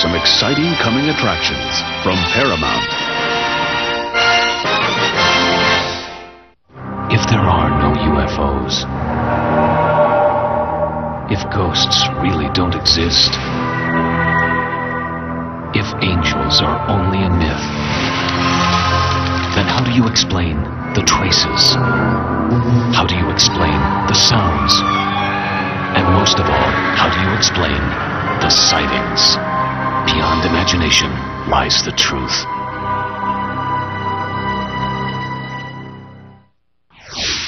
some exciting coming attractions from Paramount. If there are no UFOs, if ghosts really don't exist, if angels are only a myth, then how do you explain the traces? How do you explain the sounds? And most of all, how do you explain the sightings? Beyond imagination lies the truth.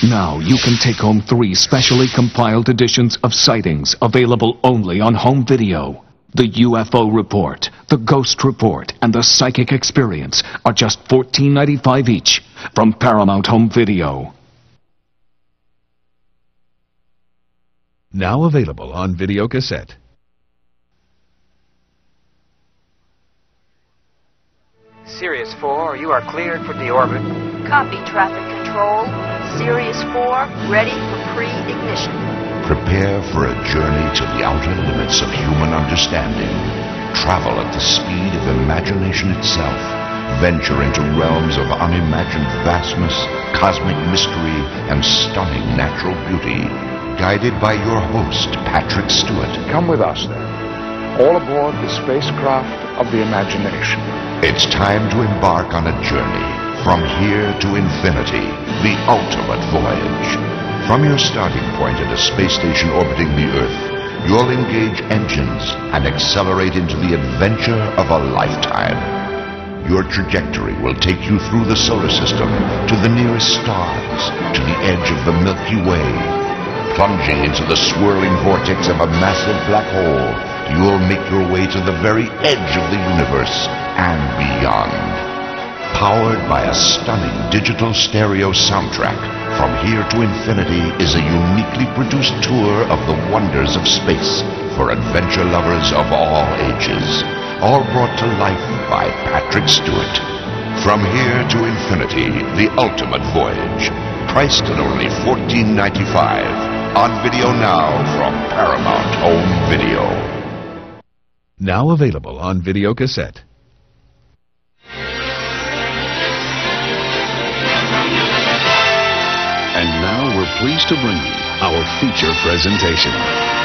Now you can take home three specially compiled editions of Sightings available only on home video. The UFO Report, The Ghost Report, and The Psychic Experience are just $14.95 each from Paramount Home Video. Now available on video cassette. Sirius 4, you are cleared for deorbit. Copy traffic control. Sirius 4, ready for pre-ignition. Prepare for a journey to the outer limits of human understanding. Travel at the speed of imagination itself. Venture into realms of unimagined vastness, cosmic mystery, and stunning natural beauty. Guided by your host, Patrick Stewart. Come with us, then. All aboard the spacecraft of the imagination. It's time to embark on a journey from here to infinity, the ultimate voyage. From your starting point at a space station orbiting the Earth, you'll engage engines and accelerate into the adventure of a lifetime. Your trajectory will take you through the solar system to the nearest stars, to the edge of the Milky Way. Plunging into the swirling vortex of a massive black hole, you'll make your way to the very edge of the universe and beyond. Powered by a stunning digital stereo soundtrack, From Here to Infinity is a uniquely produced tour of the wonders of space for adventure lovers of all ages. All brought to life by Patrick Stewart. From Here to Infinity, the ultimate voyage. Priced at only $14.95. On video now from Paramount Home Video. Now available on video cassette. And now we're pleased to bring you our feature presentation.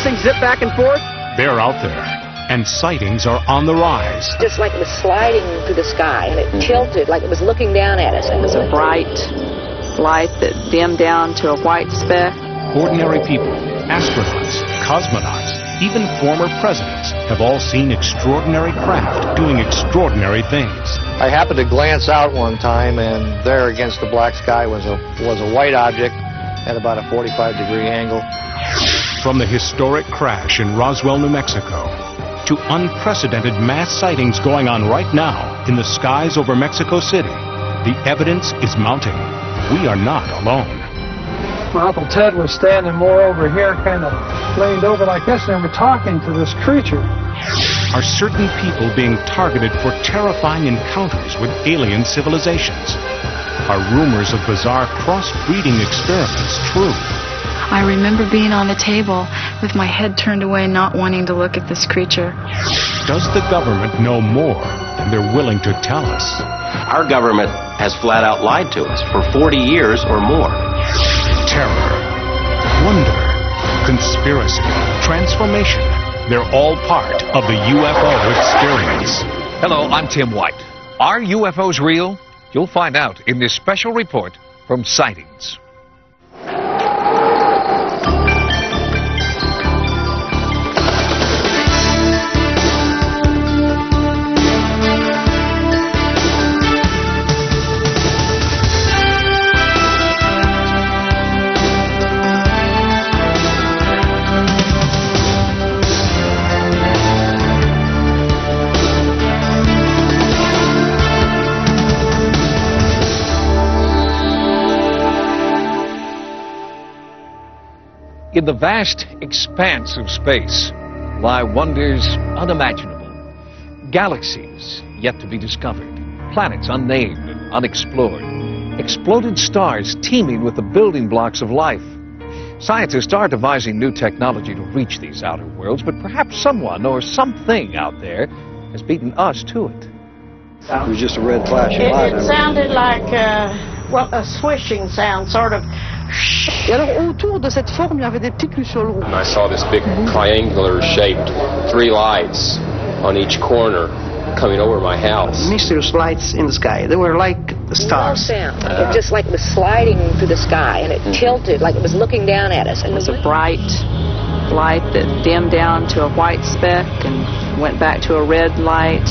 This thing zip back and forth? They're out there, and sightings are on the rise. Just like it was sliding through the sky, and it tilted like it was looking down at us. It was a bright light that dimmed down to a white speck. Ordinary people, astronauts, cosmonauts, even former presidents have all seen extraordinary craft doing extraordinary things. I happened to glance out one time, and there against the black sky was a was a white object at about a 45 degree angle. From the historic crash in Roswell, New Mexico, to unprecedented mass sightings going on right now in the skies over Mexico City, the evidence is mounting. We are not alone. My Uncle Ted was standing more over here, kind of leaned over like this, and we were talking to this creature. Are certain people being targeted for terrifying encounters with alien civilizations? Are rumors of bizarre crossbreeding experiments true? I remember being on the table with my head turned away, not wanting to look at this creature. Does the government know more than they're willing to tell us? Our government has flat out lied to us for 40 years or more. Terror, wonder, conspiracy, transformation. They're all part of the UFO experience. Hello, I'm Tim White. Are UFOs real? You'll find out in this special report from Sightings. In the vast expanse of space lie wonders unimaginable. Galaxies yet to be discovered, planets unnamed and unexplored, exploded stars teeming with the building blocks of life. Scientists are devising new technology to reach these outer worlds, but perhaps someone or something out there has beaten us to it. It was just a red flash of It, light. it sounded like, uh, well, a swishing sound, sort of. Et alors autour de cette forme, il y avait des petits lucioles rouges. And I saw this big triangular shaped three lights on each corner coming over my house. Mysterious lights in the sky. They were like the stars. sound. Like it uh. just like it was sliding through the sky and it mm-hmm. tilted like it was looking down at us. It was a bright light that dimmed down to a white speck and went back to a red light,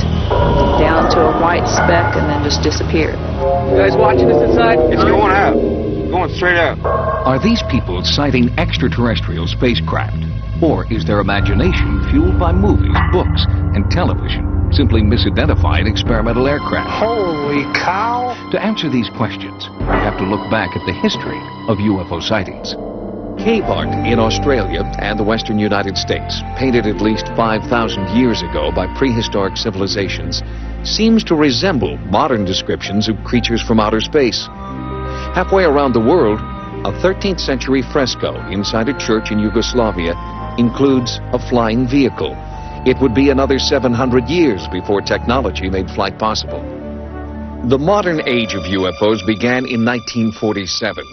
down to a white speck, and then just disappeared. You guys watching this inside? It's going up. Going straight up. Are these people sighting extraterrestrial spacecraft? Or is their imagination fueled by movies, books, and television simply misidentified experimental aircraft? Holy cow! To answer these questions, we have to look back at the history of UFO sightings. Cave art in Australia and the western United States, painted at least 5,000 years ago by prehistoric civilizations, seems to resemble modern descriptions of creatures from outer space. Halfway around the world, a 13th century fresco inside a church in Yugoslavia includes a flying vehicle. It would be another 700 years before technology made flight possible. The modern age of UFOs began in 1947.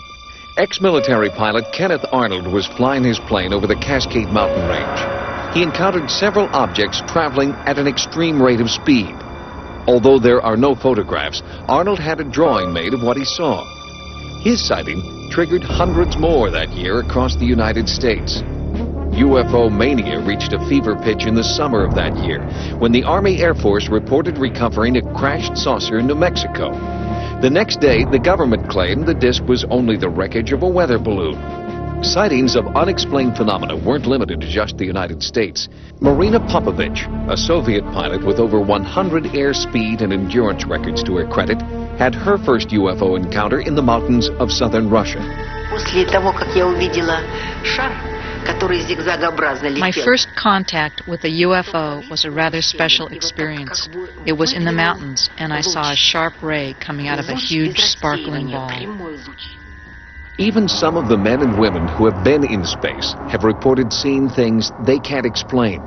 Ex-military pilot Kenneth Arnold was flying his plane over the Cascade Mountain Range. He encountered several objects traveling at an extreme rate of speed. Although there are no photographs, Arnold had a drawing made of what he saw. His sighting triggered hundreds more that year across the United States. UFO mania reached a fever pitch in the summer of that year when the Army Air Force reported recovering a crashed saucer in New Mexico. The next day, the government claimed the disk was only the wreckage of a weather balloon. Sightings of unexplained phenomena weren't limited to just the United States. Marina Popovich, a Soviet pilot with over 100 airspeed and endurance records to her credit, had her first UFO encounter in the mountains of southern Russia. My first contact with a UFO was a rather special experience. It was in the mountains, and I saw a sharp ray coming out of a huge sparkling ball. Even some of the men and women who have been in space have reported seeing things they can't explain.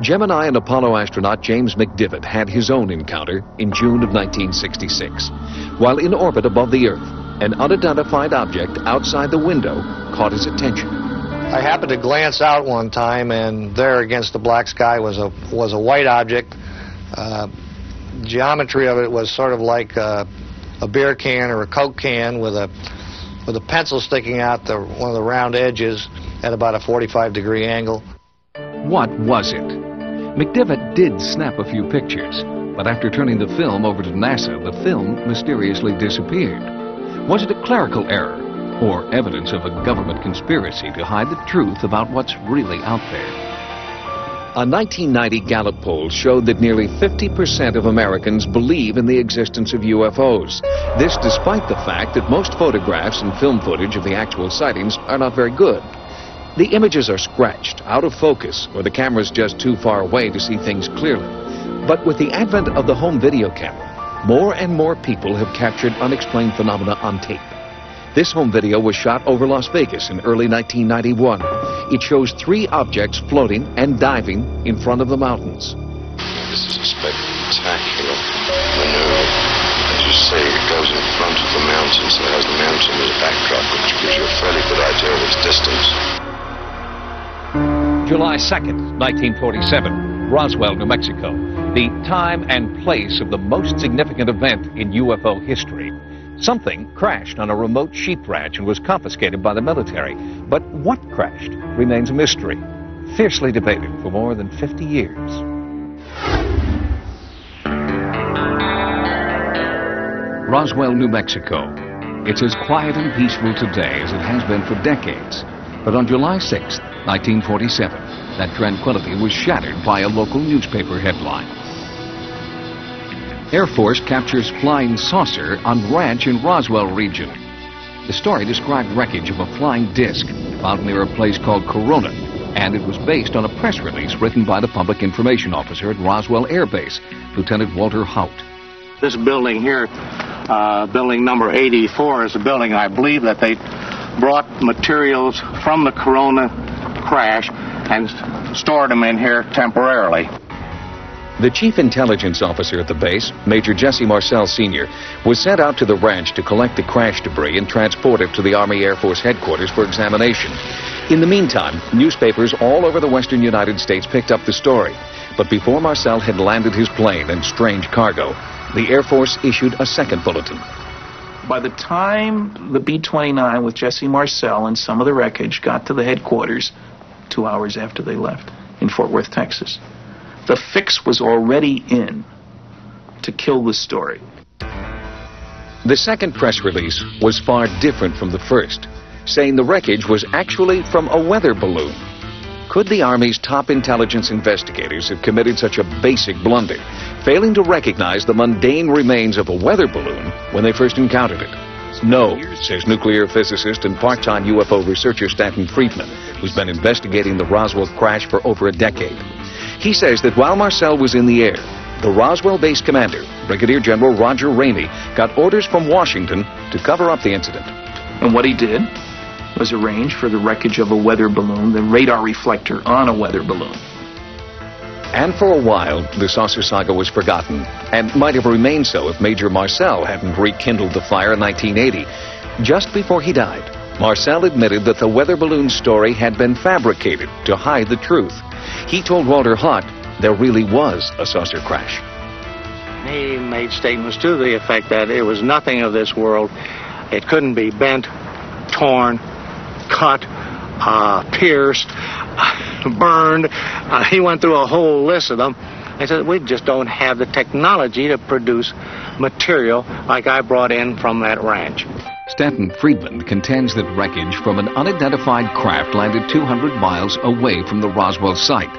Gemini and Apollo astronaut James McDivitt had his own encounter in June of 1966. While in orbit above the Earth, an unidentified object outside the window caught his attention. I happened to glance out one time, and there against the black sky was a was a white object. Uh, geometry of it was sort of like a, a beer can or a Coke can with a with a pencil sticking out the one of the round edges at about a 45 degree angle. What was it? McDivitt did snap a few pictures, but after turning the film over to NASA, the film mysteriously disappeared. Was it a clerical error or evidence of a government conspiracy to hide the truth about what's really out there? A 1990 Gallup poll showed that nearly 50% of Americans believe in the existence of UFOs. This despite the fact that most photographs and film footage of the actual sightings are not very good. The images are scratched, out of focus, or the camera's just too far away to see things clearly. But with the advent of the home video camera, more and more people have captured unexplained phenomena on tape. This home video was shot over Las Vegas in early 1991. It shows three objects floating and diving in front of the mountains. This is a spectacular maneuver. As you say, it goes in front of the mountain, so it has the mountain as a backdrop, which gives you a fairly good idea of its distance. July 2nd, 1947, Roswell, New Mexico. The time and place of the most significant event in UFO history. Something crashed on a remote sheep ranch and was confiscated by the military. But what crashed remains a mystery, fiercely debated for more than 50 years. Roswell, New Mexico. It's as quiet and peaceful today as it has been for decades. But on July 6, 1947, that tranquility was shattered by a local newspaper headline. Air Force captures flying saucer on ranch in Roswell region. The story described wreckage of a flying disc found near a place called Corona, and it was based on a press release written by the public information officer at Roswell Air Base, Lieutenant Walter Haut. This building here, uh, building number 84, is a building I believe that they brought materials from the Corona crash and stored them in here temporarily. The chief intelligence officer at the base, Major Jesse Marcel Sr., was sent out to the ranch to collect the crash debris and transport it to the Army Air Force headquarters for examination. In the meantime, newspapers all over the western United States picked up the story. But before Marcel had landed his plane and strange cargo, the Air Force issued a second bulletin. By the time the B-29 with Jesse Marcel and some of the wreckage got to the headquarters, two hours after they left in Fort Worth, Texas, the fix was already in to kill the story. The second press release was far different from the first, saying the wreckage was actually from a weather balloon. Could the Army's top intelligence investigators have committed such a basic blunder, failing to recognize the mundane remains of a weather balloon when they first encountered it? No, says nuclear physicist and part-time UFO researcher Stanton Friedman, who's been investigating the Roswell crash for over a decade. He says that while Marcel was in the air, the Roswell base commander, Brigadier General Roger Ramey, got orders from Washington to cover up the incident. And what he did was arrange for the wreckage of a weather balloon, the radar reflector on a weather balloon. And for a while, the saucer saga was forgotten, and might have remained so if Major Marcel hadn't rekindled the fire in 1980. Just before he died, Marcel admitted that the weather balloon story had been fabricated to hide the truth. He told Walter Haut there really was a saucer crash. He made statements to the effect that it was nothing of this world. It couldn't be bent, torn, cut, uh, pierced, burned. Uh, he went through a whole list of them. I said, we just don't have the technology to produce material like I brought in from that ranch. Stanton Friedman contends that wreckage from an unidentified craft landed 200 miles away from the Roswell site.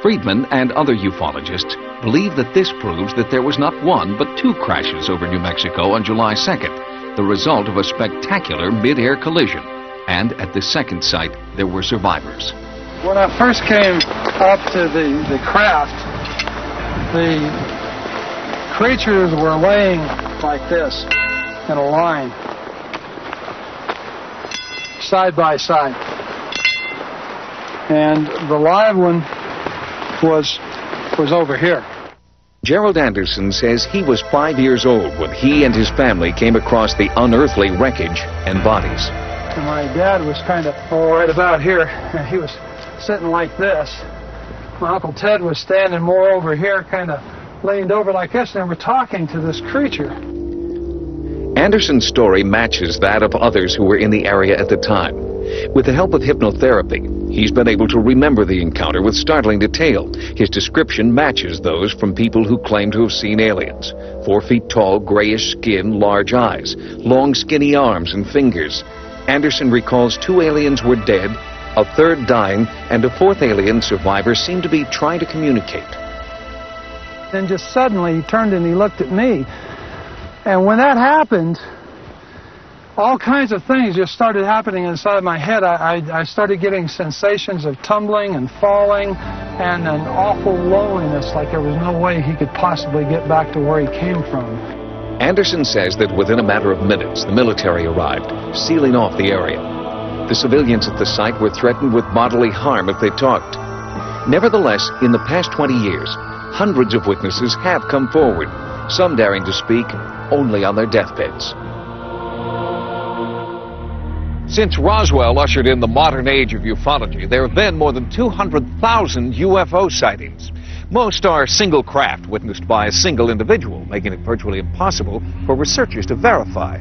Friedman and other ufologists believe that this proves that there was not one but two crashes over New Mexico on July 2nd, the result of a spectacular mid-air collision. And at the second site, there were survivors. When I first came up to the, the craft, the creatures were laying like this in a line side by side. And the live one was was over here. Gerald Anderson says he was five years old when he and his family came across the unearthly wreckage and bodies. And my dad was kind of oh, right about here. He was sitting like this. My Uncle Ted was standing more over here, kind of leaned over like this, and we're talking to this creature. Anderson's story matches that of others who were in the area at the time. With the help of hypnotherapy, he's been able to remember the encounter with startling detail. His description matches those from people who claim to have seen aliens. Four feet tall, grayish skin, large eyes, long skinny arms and fingers. Anderson recalls two aliens were dead, a third dying, and a fourth alien survivor seemed to be trying to communicate. Then just suddenly he turned and he looked at me. And when that happened, all kinds of things just started happening inside my head. I, I, I, started getting sensations of tumbling and falling and an awful loneliness, like there was no way he could possibly get back to where he came from. Anderson says that within a matter of minutes, the military arrived, sealing off the area. The civilians at the site were threatened with bodily harm if they talked. Nevertheless, in the past 20 years, hundreds of witnesses have come forward, some daring to speak only on their deathbeds. Since Roswell ushered in the modern age of ufology, there have been more than 200,000 UFO sightings. Most are single craft witnessed by a single individual, making it virtually impossible for researchers to verify.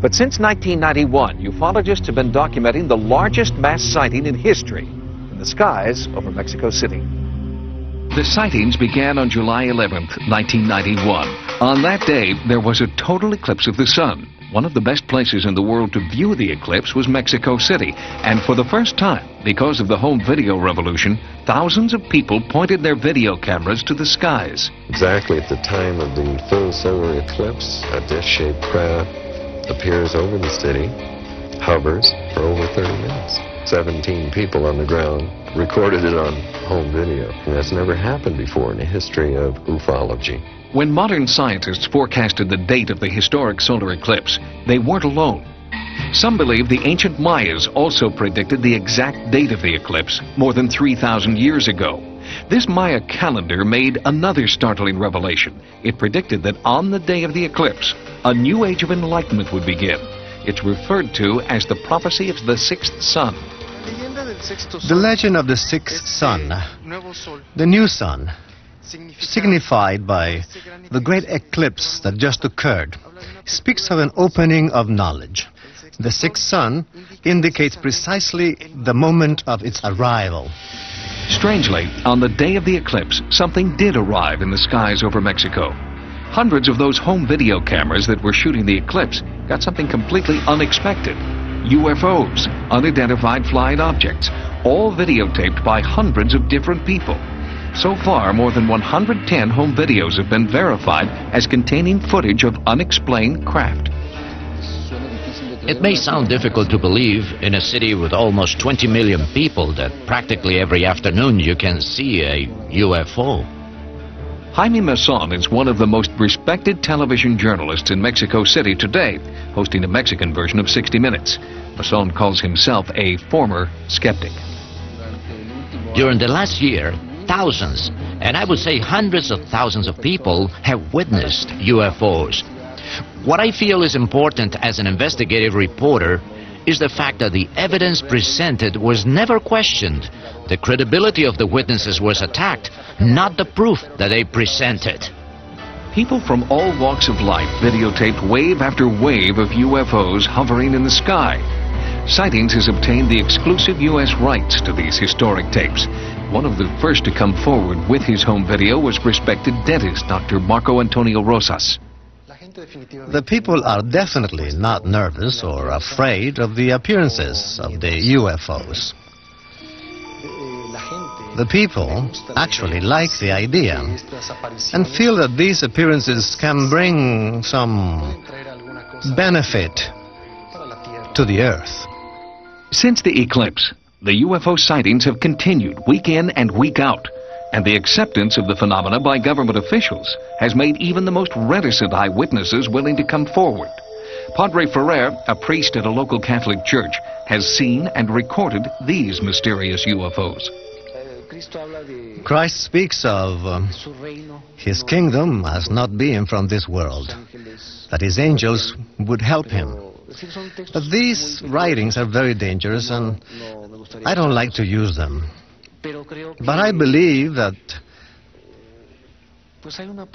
But since 1991, ufologists have been documenting the largest mass sighting in history in the skies over Mexico City. The sightings began on July 11, 1991. On that day, there was a total eclipse of the sun. One of the best places in the world to view the eclipse was Mexico City. And for the first time, because of the home video revolution, thousands of people pointed their video cameras to the skies. Exactly at the time of the full solar eclipse, a disc-shaped craft appears over the city, hovers for over 30 minutes. 17 people on the ground, recorded it on home video. And that's never happened before in the history of ufology. When modern scientists forecasted the date of the historic solar eclipse, they weren't alone. Some believe the ancient Mayas also predicted the exact date of the eclipse more than 3,000 years ago. This Maya calendar made another startling revelation. It predicted that on the day of the eclipse, a new age of enlightenment would begin. It's referred to as the prophecy of the sixth sun. The legend of the sixth sun, the new sun, signified by the great eclipse that just occurred, speaks of an opening of knowledge. The sixth sun indicates precisely the moment of its arrival. Strangely, on the day of the eclipse, something did arrive in the skies over Mexico. Hundreds of those home video cameras that were shooting the eclipse got something completely unexpected. UFOs, unidentified flying objects, all videotaped by hundreds of different people. So far, more than 110 home videos have been verified as containing footage of unexplained craft. It may sound difficult to believe in a city with almost 20 million people that practically every afternoon you can see a UFO. Jaime Maussan is one of the most respected television journalists in Mexico City today, hosting a Mexican version of 60 Minutes. Maussan calls himself a former skeptic. During the last year, thousands, and I would say hundreds of thousands of people have witnessed UFOs. What I feel is important as an investigative reporter is the fact that the evidence presented was never questioned. The credibility of the witnesses was attacked, not the proof that they presented. People from all walks of life videotaped wave after wave of UFOs hovering in the sky. Sightings has obtained the exclusive U.S. rights to these historic tapes. One of the first to come forward with his home video was respected dentist Dr. Marco Antonio Rosas. The people are definitely not nervous or afraid of the appearances of the UFOs. The people actually like the idea and feel that these appearances can bring some benefit to the Earth. Since the eclipse, the UFO sightings have continued week in and week out, and the acceptance of the phenomena by government officials has made even the most reticent eyewitnesses willing to come forward. Padre Ferrer, a priest at a local Catholic church, has seen and recorded these mysterious UFOs. Christ speaks of um, his kingdom as not being from this world, that his angels would help him. But these writings are very dangerous and I don't like to use them. But I believe that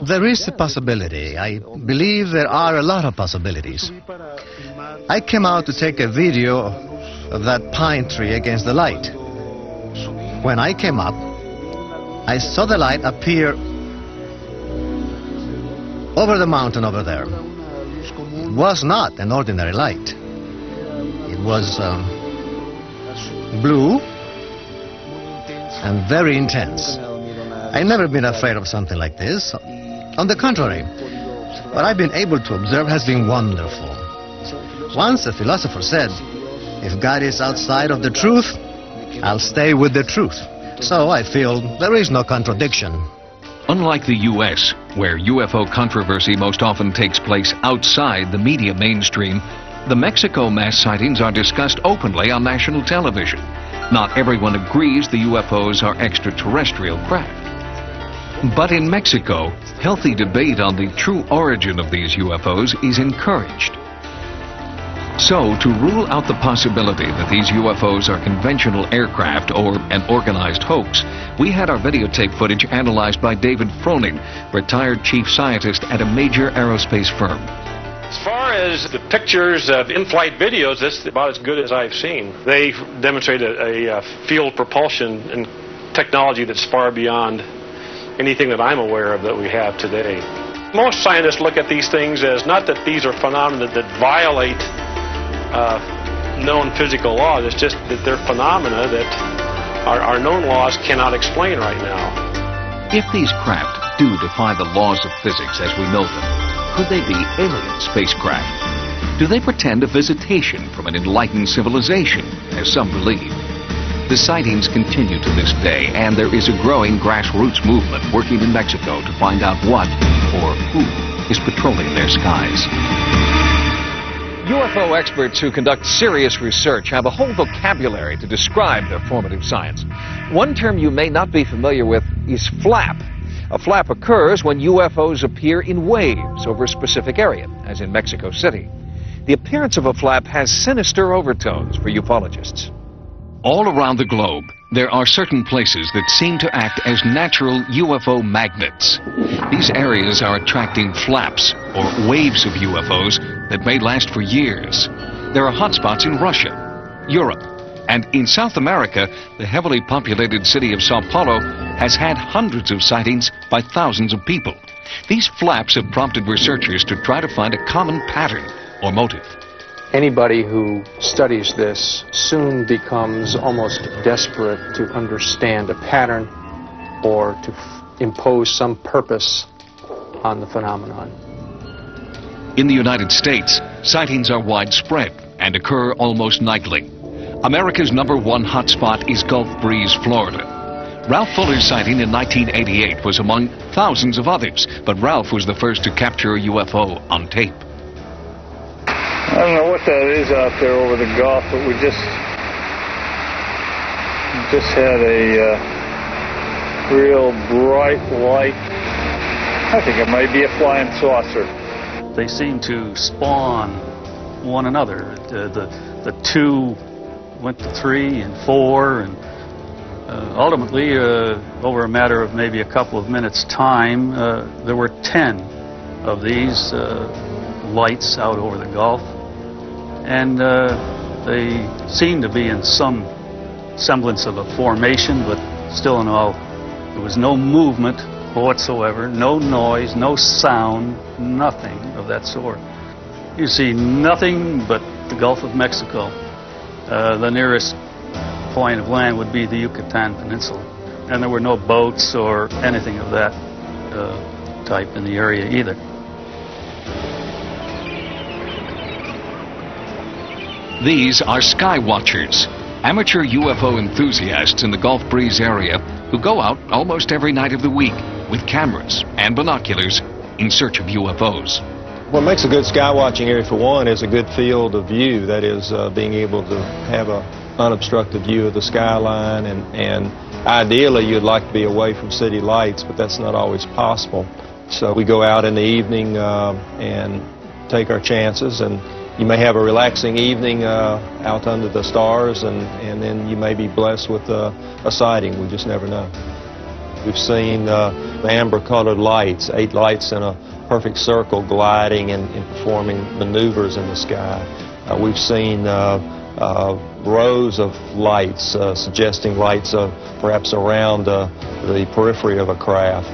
there is a possibility. I believe there are a lot of possibilities. I came out to take a video of that pine tree against the light. When I came up, I saw the light appear over the mountain over there. It was not an ordinary light. It was um, blue and very intense. I've never been afraid of something like this. On the contrary, what I've been able to observe has been wonderful. Once a philosopher said, if God is outside of the truth, I'll stay with the truth. So I feel there is no contradiction. Unlike the U.S., where UFO controversy most often takes place outside the media mainstream, the Mexico mass sightings are discussed openly on national television. Not everyone agrees the UFOs are extraterrestrial craft. But in Mexico, healthy debate on the true origin of these UFOs is encouraged. So, to rule out the possibility that these UFOs are conventional aircraft or an organized hoax, we had our videotape footage analyzed by David Froning, retired chief scientist at a major aerospace firm. As far as the pictures of in-flight videos, that's about as good as I've seen. They demonstrate a, a, field propulsion and technology that's far beyond anything that I'm aware of that we have today. Most scientists look at these things as not that these are phenomena that violate uh, known physical laws, it's just that they're phenomena that our, our known laws cannot explain right now. If these craft do defy the laws of physics as we know them, could they be alien spacecraft? Do they pretend a visitation from an enlightened civilization, as some believe? The sightings continue to this day, and there is a growing grassroots movement working in Mexico to find out what or who is patrolling their skies. UFO experts who conduct serious research have a whole vocabulary to describe their formative science. One term you may not be familiar with is flap. A flap occurs when UFOs appear in waves over a specific area, as in Mexico City. The appearance of a flap has sinister overtones for ufologists. All around the globe, there are certain places that seem to act as natural UFO magnets. These areas are attracting flaps, or waves of UFOs, that may last for years. There are hotspots in Russia, Europe, and in South America, the heavily populated city of Sao Paulo has had hundreds of sightings by thousands of people. These flaps have prompted researchers to try to find a common pattern or motive. Anybody who studies this soon becomes almost desperate to understand a pattern or to impose some purpose on the phenomenon. In the United States, sightings are widespread and occur almost nightly. America's number one hotspot is Gulf Breeze, Florida. Ralph Fuller's sighting in 1988 was among thousands of others, but Ralph was the first to capture a UFO on tape. I don't know what that is out there over the Gulf, but we just just had a uh, real bright light. I think it might be a flying saucer. They seem to spawn one another. The, the, the two went to three and four, and uh, ultimately, uh, over a matter of maybe a couple of minutes' time, uh, there were ten of these uh, lights out over the Gulf and uh, they seemed to be in some semblance of a formation, but still in all, there was no movement whatsoever, no noise, no sound, nothing of that sort. You see nothing but the Gulf of Mexico. Uh, the nearest point of land would be the Yucatan Peninsula. And there were no boats or anything of that uh, type in the area either. These are sky watchers, amateur UFO enthusiasts in the Gulf Breeze area who go out almost every night of the week with cameras and binoculars in search of UFOs. What makes a good sky watching area, for one, is a good field of view. That is, uh, being able to have a unobstructed view of the skyline, and, and ideally, you'd like to be away from city lights, but that's not always possible. So we go out in the evening uh, and take our chances and you may have a relaxing evening uh, out under the stars, and, and then you may be blessed with a sighting. We just never know. We've seen uh, amber-colored lights, eight lights in a perfect circle gliding and, and performing maneuvers in the sky. Uh, we've seen uh, uh, rows of lights, suggesting lights perhaps around the periphery of a craft.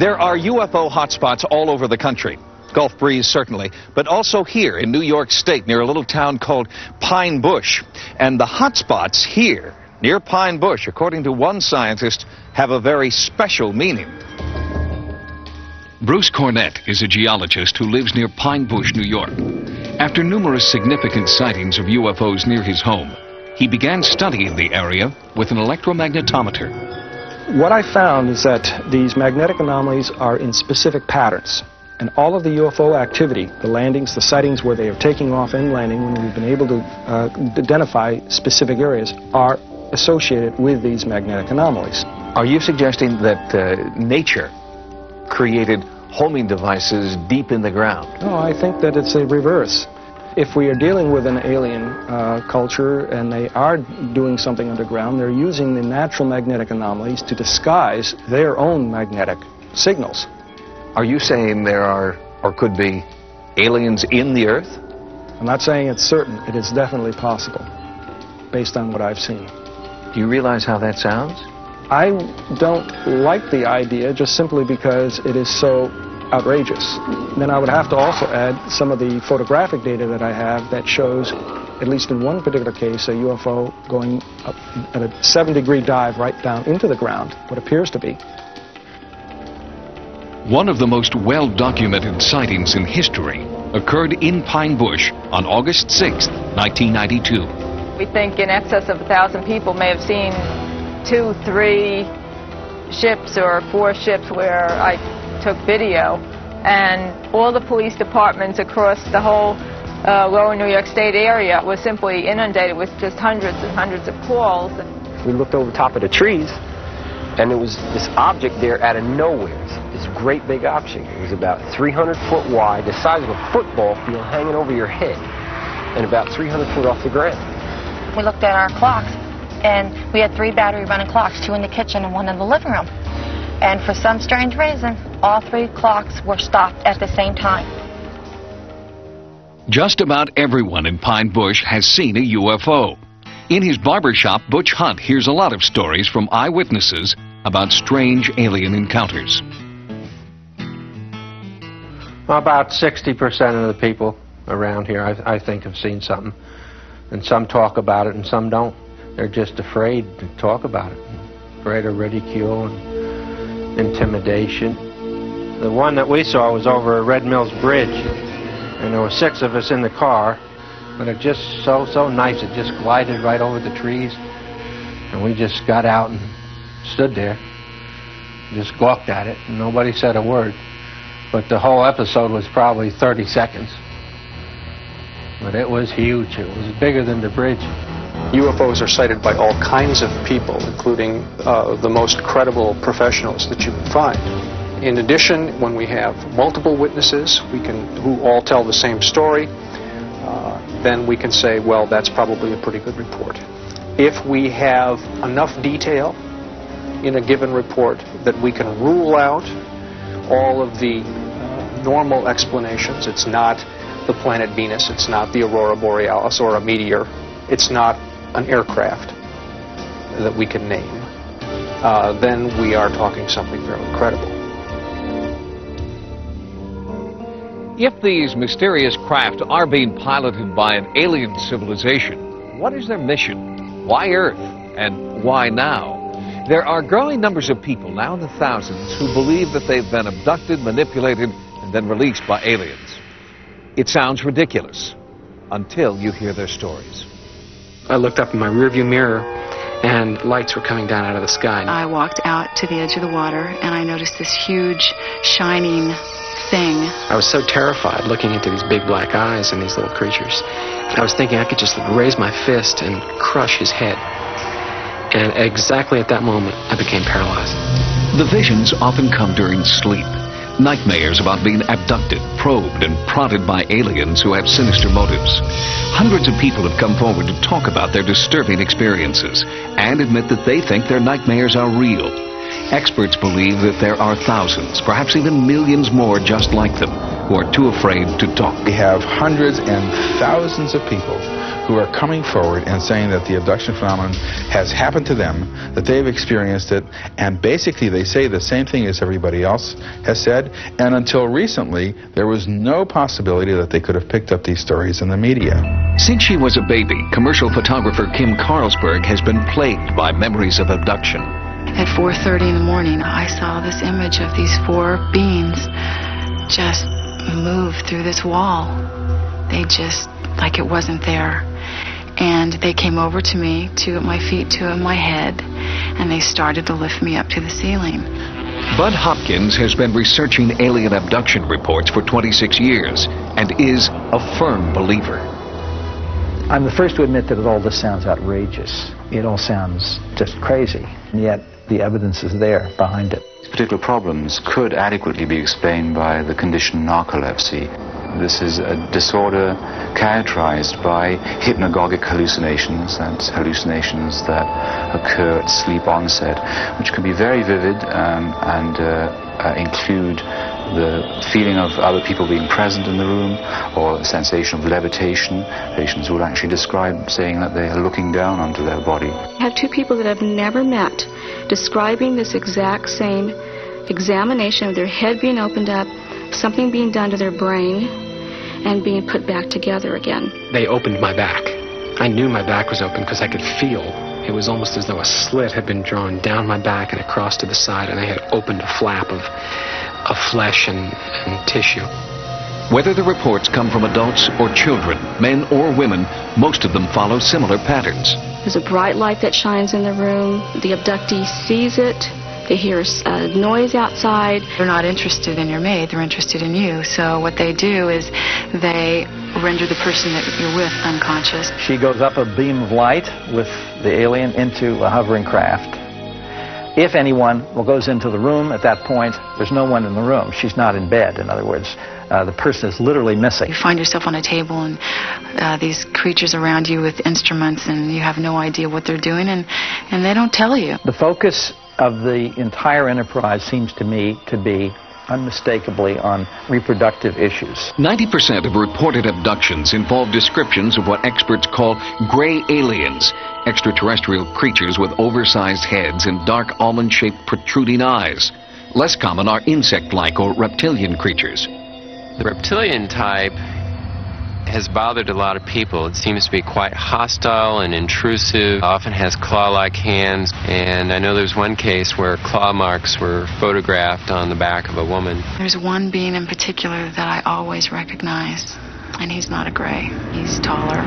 There are UFO hotspots all over the country. Gulf Breeze, certainly, but also here in New York State near a little town called Pine Bush. And the hotspots here near Pine Bush, according to one scientist, have a very special meaning. Bruce Cornett is a geologist who lives near Pine Bush, New York. After numerous significant sightings of UFOs near his home, he began studying the area with an electromagnetometer. What I found is that these magnetic anomalies are in specific patterns. And all of the UFO activity, the landings, the sightings where they are taking off and landing, when we've been able to uh, identify specific areas, are associated with these magnetic anomalies. Are you suggesting that uh, nature created homing devices deep in the ground? No, I think that it's a reverse. If we are dealing with an alien uh, culture and they are doing something underground, they're using the natural magnetic anomalies to disguise their own magnetic signals. Are you saying there are, or could be, aliens in the Earth? I'm not saying it's certain. It is definitely possible, based on what I've seen. Do you realize how that sounds? I don't like the idea just simply because it is so outrageous. Then I would have to also add some of the photographic data that I have that shows, at least in one particular case, a UFO going up at a seven degree dive right down into the ground, what appears to be. One of the most well-documented sightings in history occurred in Pine Bush on August 6, 1992. We think in excess of a thousand people may have seen two, three ships or four ships where I took video. And all the police departments across the whole uh, lower New York State area was simply inundated with just hundreds and hundreds of calls. We looked over top of the trees, and there was this object there out of nowhere. This great big object. It was about 300 foot wide, the size of a football field hanging over your head, and about 300 foot off the ground. We looked at our clocks, and we had three battery running clocks, two in the kitchen and one in the living room. And for some strange reason, all three clocks were stopped at the same time. Just about everyone in Pine Bush has seen a UFO. In his barbershop, Butch Hunt hears a lot of stories from eyewitnesses about strange alien encounters. About 60% of the people around here, I, I think, have seen something. And some talk about it and some don't. They're just afraid to talk about it. Afraid of ridicule and intimidation. The one that we saw was over Red Mills Bridge and there were six of us in the car, but it just so, so nice. It just glided right over the trees, and we just got out and stood there, just gawked at it, and nobody said a word. But the whole episode was probably 30 seconds. But it was huge. It was bigger than the bridge. UFOs are sighted by all kinds of people, including uh, the most credible professionals that you can find. In addition, when we have multiple witnesses we can, who all tell the same story, uh, then we can say, well, that's probably a pretty good report. If we have enough detail in a given report that we can rule out all of the uh, normal explanations, it's not the planet Venus, it's not the aurora borealis or a meteor, it's not an aircraft that we can name, uh, then we are talking something fairly credible. If these mysterious craft are being piloted by an alien civilization, what is their mission? Why Earth? And why now? There are growing numbers of people, now in the thousands, who believe that they've been abducted, manipulated, and then released by aliens. It sounds ridiculous until you hear their stories. I looked up in my rearview mirror and lights were coming down out of the sky. I walked out to the edge of the water and I noticed this huge, shining thing. I was so terrified looking into these big black eyes and these little creatures. I was thinking I could just raise my fist and crush his head. And exactly at that moment, I became paralyzed. The visions often come during sleep. Nightmares about being abducted, probed, and prodded by aliens who have sinister motives. Hundreds of people have come forward to talk about their disturbing experiences and admit that they think their nightmares are real. Experts believe that there are thousands, perhaps even millions more just like them, who are too afraid to talk. We have hundreds and thousands of people who are coming forward and saying that the abduction phenomenon has happened to them, that they've experienced it, and basically they say the same thing as everybody else has said, and until recently, there was no possibility that they could have picked up these stories in the media. Since she was a baby, commercial photographer Kim Carlsberg has been plagued by memories of abduction. At 4.30 in the morning, I saw this image of these four beings just move through this wall. They just, like it wasn't there. And they came over to me, two at my feet, two at my head, and they started to lift me up to the ceiling. Bud Hopkins has been researching alien abduction reports for 26 years and is a firm believer. I'm the first to admit that all this sounds outrageous. It all sounds just crazy, and yet the evidence is there behind it. These particular problems could adequately be explained by the condition narcolepsy. This is a disorder characterized by hypnagogic hallucinations, that's hallucinations that occur at sleep onset, which can be very vivid um, and uh, uh, include the feeling of other people being present in the room or a sensation of levitation. Patients will actually describe saying that they are looking down onto their body. I have two people that I've never met describing this exact same examination of their head being opened up, something being done to their brain, and being put back together again. They opened my back. I knew my back was open because I could feel it was almost as though a slit had been drawn down my back and across to the side, and they had opened a flap of of flesh and, and tissue. Whether the reports come from adults or children, men or women, most of them follow similar patterns. There's a bright light that shines in the room. The abductee sees it. They hear a noise outside. They're not interested in your mate, they're interested in you. So what they do is they render the person that you're with unconscious. She goes up a beam of light with the alien into a hovering craft. If anyone well, goes into the room at that point, there's no one in the room. She's not in bed, in other words. Uh, the person is literally missing. You find yourself on a table and uh, these creatures around you with instruments and you have no idea what they're doing and, and they don't tell you. The focus of the entire enterprise seems to me to be unmistakably on reproductive issues. 90% of reported abductions involve descriptions of what experts call gray aliens, extraterrestrial creatures with oversized heads and dark almond-shaped protruding eyes. Less common are insect-like or reptilian creatures. The reptilian type has bothered a lot of people. It seems to be quite hostile and intrusive, often has claw-like hands, and I know there's one case where claw marks were photographed on the back of a woman. There's one being in particular that I always recognize, and he's not a gray. He's taller,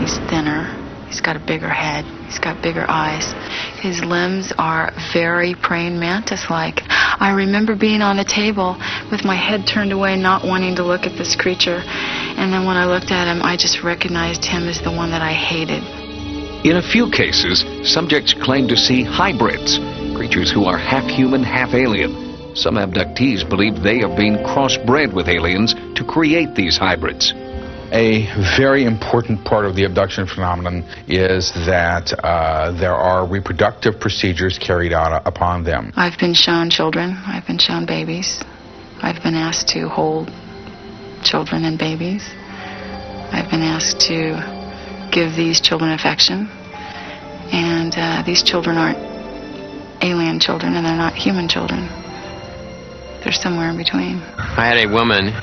he's thinner, He's got a bigger head. He's got bigger eyes. His limbs are very praying mantis-like. I remember being on a table with my head turned away, not wanting to look at this creature. And then when I looked at him, I just recognized him as the one that I hated. In a few cases, subjects claim to see hybrids, creatures who are half human, half alien. Some abductees believe they are being crossbred with aliens to create these hybrids. A very important part of the abduction phenomenon is that uh, there are reproductive procedures carried out upon them. I've been shown children, I've been shown babies. I've been asked to hold children and babies. I've been asked to give these children affection. And uh, these children aren't alien children and they're not human children. They're somewhere in between. I had a woman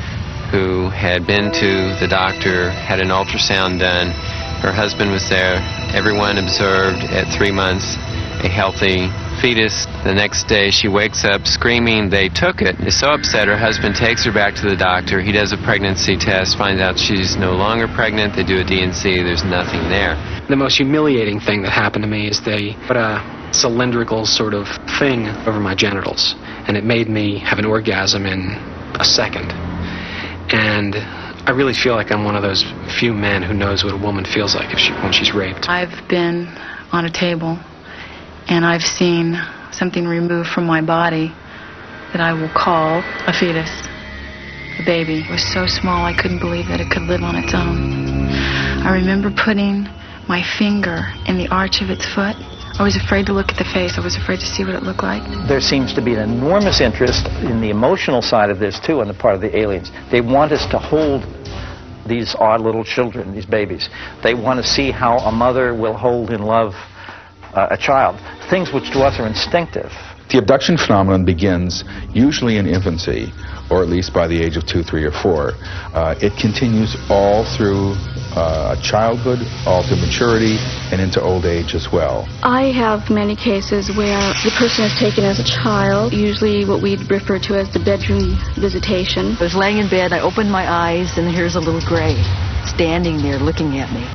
who had been to the doctor, had an ultrasound done. Her husband was there. Everyone observed at three months a healthy fetus. The next day she wakes up screaming they took it. Is so upset her husband takes her back to the doctor. He does a pregnancy test, finds out she's no longer pregnant. They do a D&C. There's nothing there. The most humiliating thing that happened to me is they put a cylindrical sort of thing over my genitals and it made me have an orgasm in a second. And I really feel like I'm one of those few men who knows what a woman feels like if she, when she's raped. I've been on a table and I've seen something removed from my body that I will call a fetus, a baby. It was so small I couldn't believe that it could live on its own. I remember putting my finger in the arch of its foot I was afraid to look at the face. I was afraid to see what it looked like. There seems to be an enormous interest in the emotional side of this, too, on the part of the aliens. They want us to hold these odd little children, these babies. They want to see how a mother will hold in love uh, a child, things which to us are instinctive. The abduction phenomenon begins usually in infancy, or at least by the age of two, three, or four. Uh, it continues all through uh, childhood, all through maturity, and into old age as well. I have many cases where the person is taken as a child, usually what we refer to as the bedroom visitation. I was laying in bed, I opened my eyes, and here's a little gray standing there looking at me.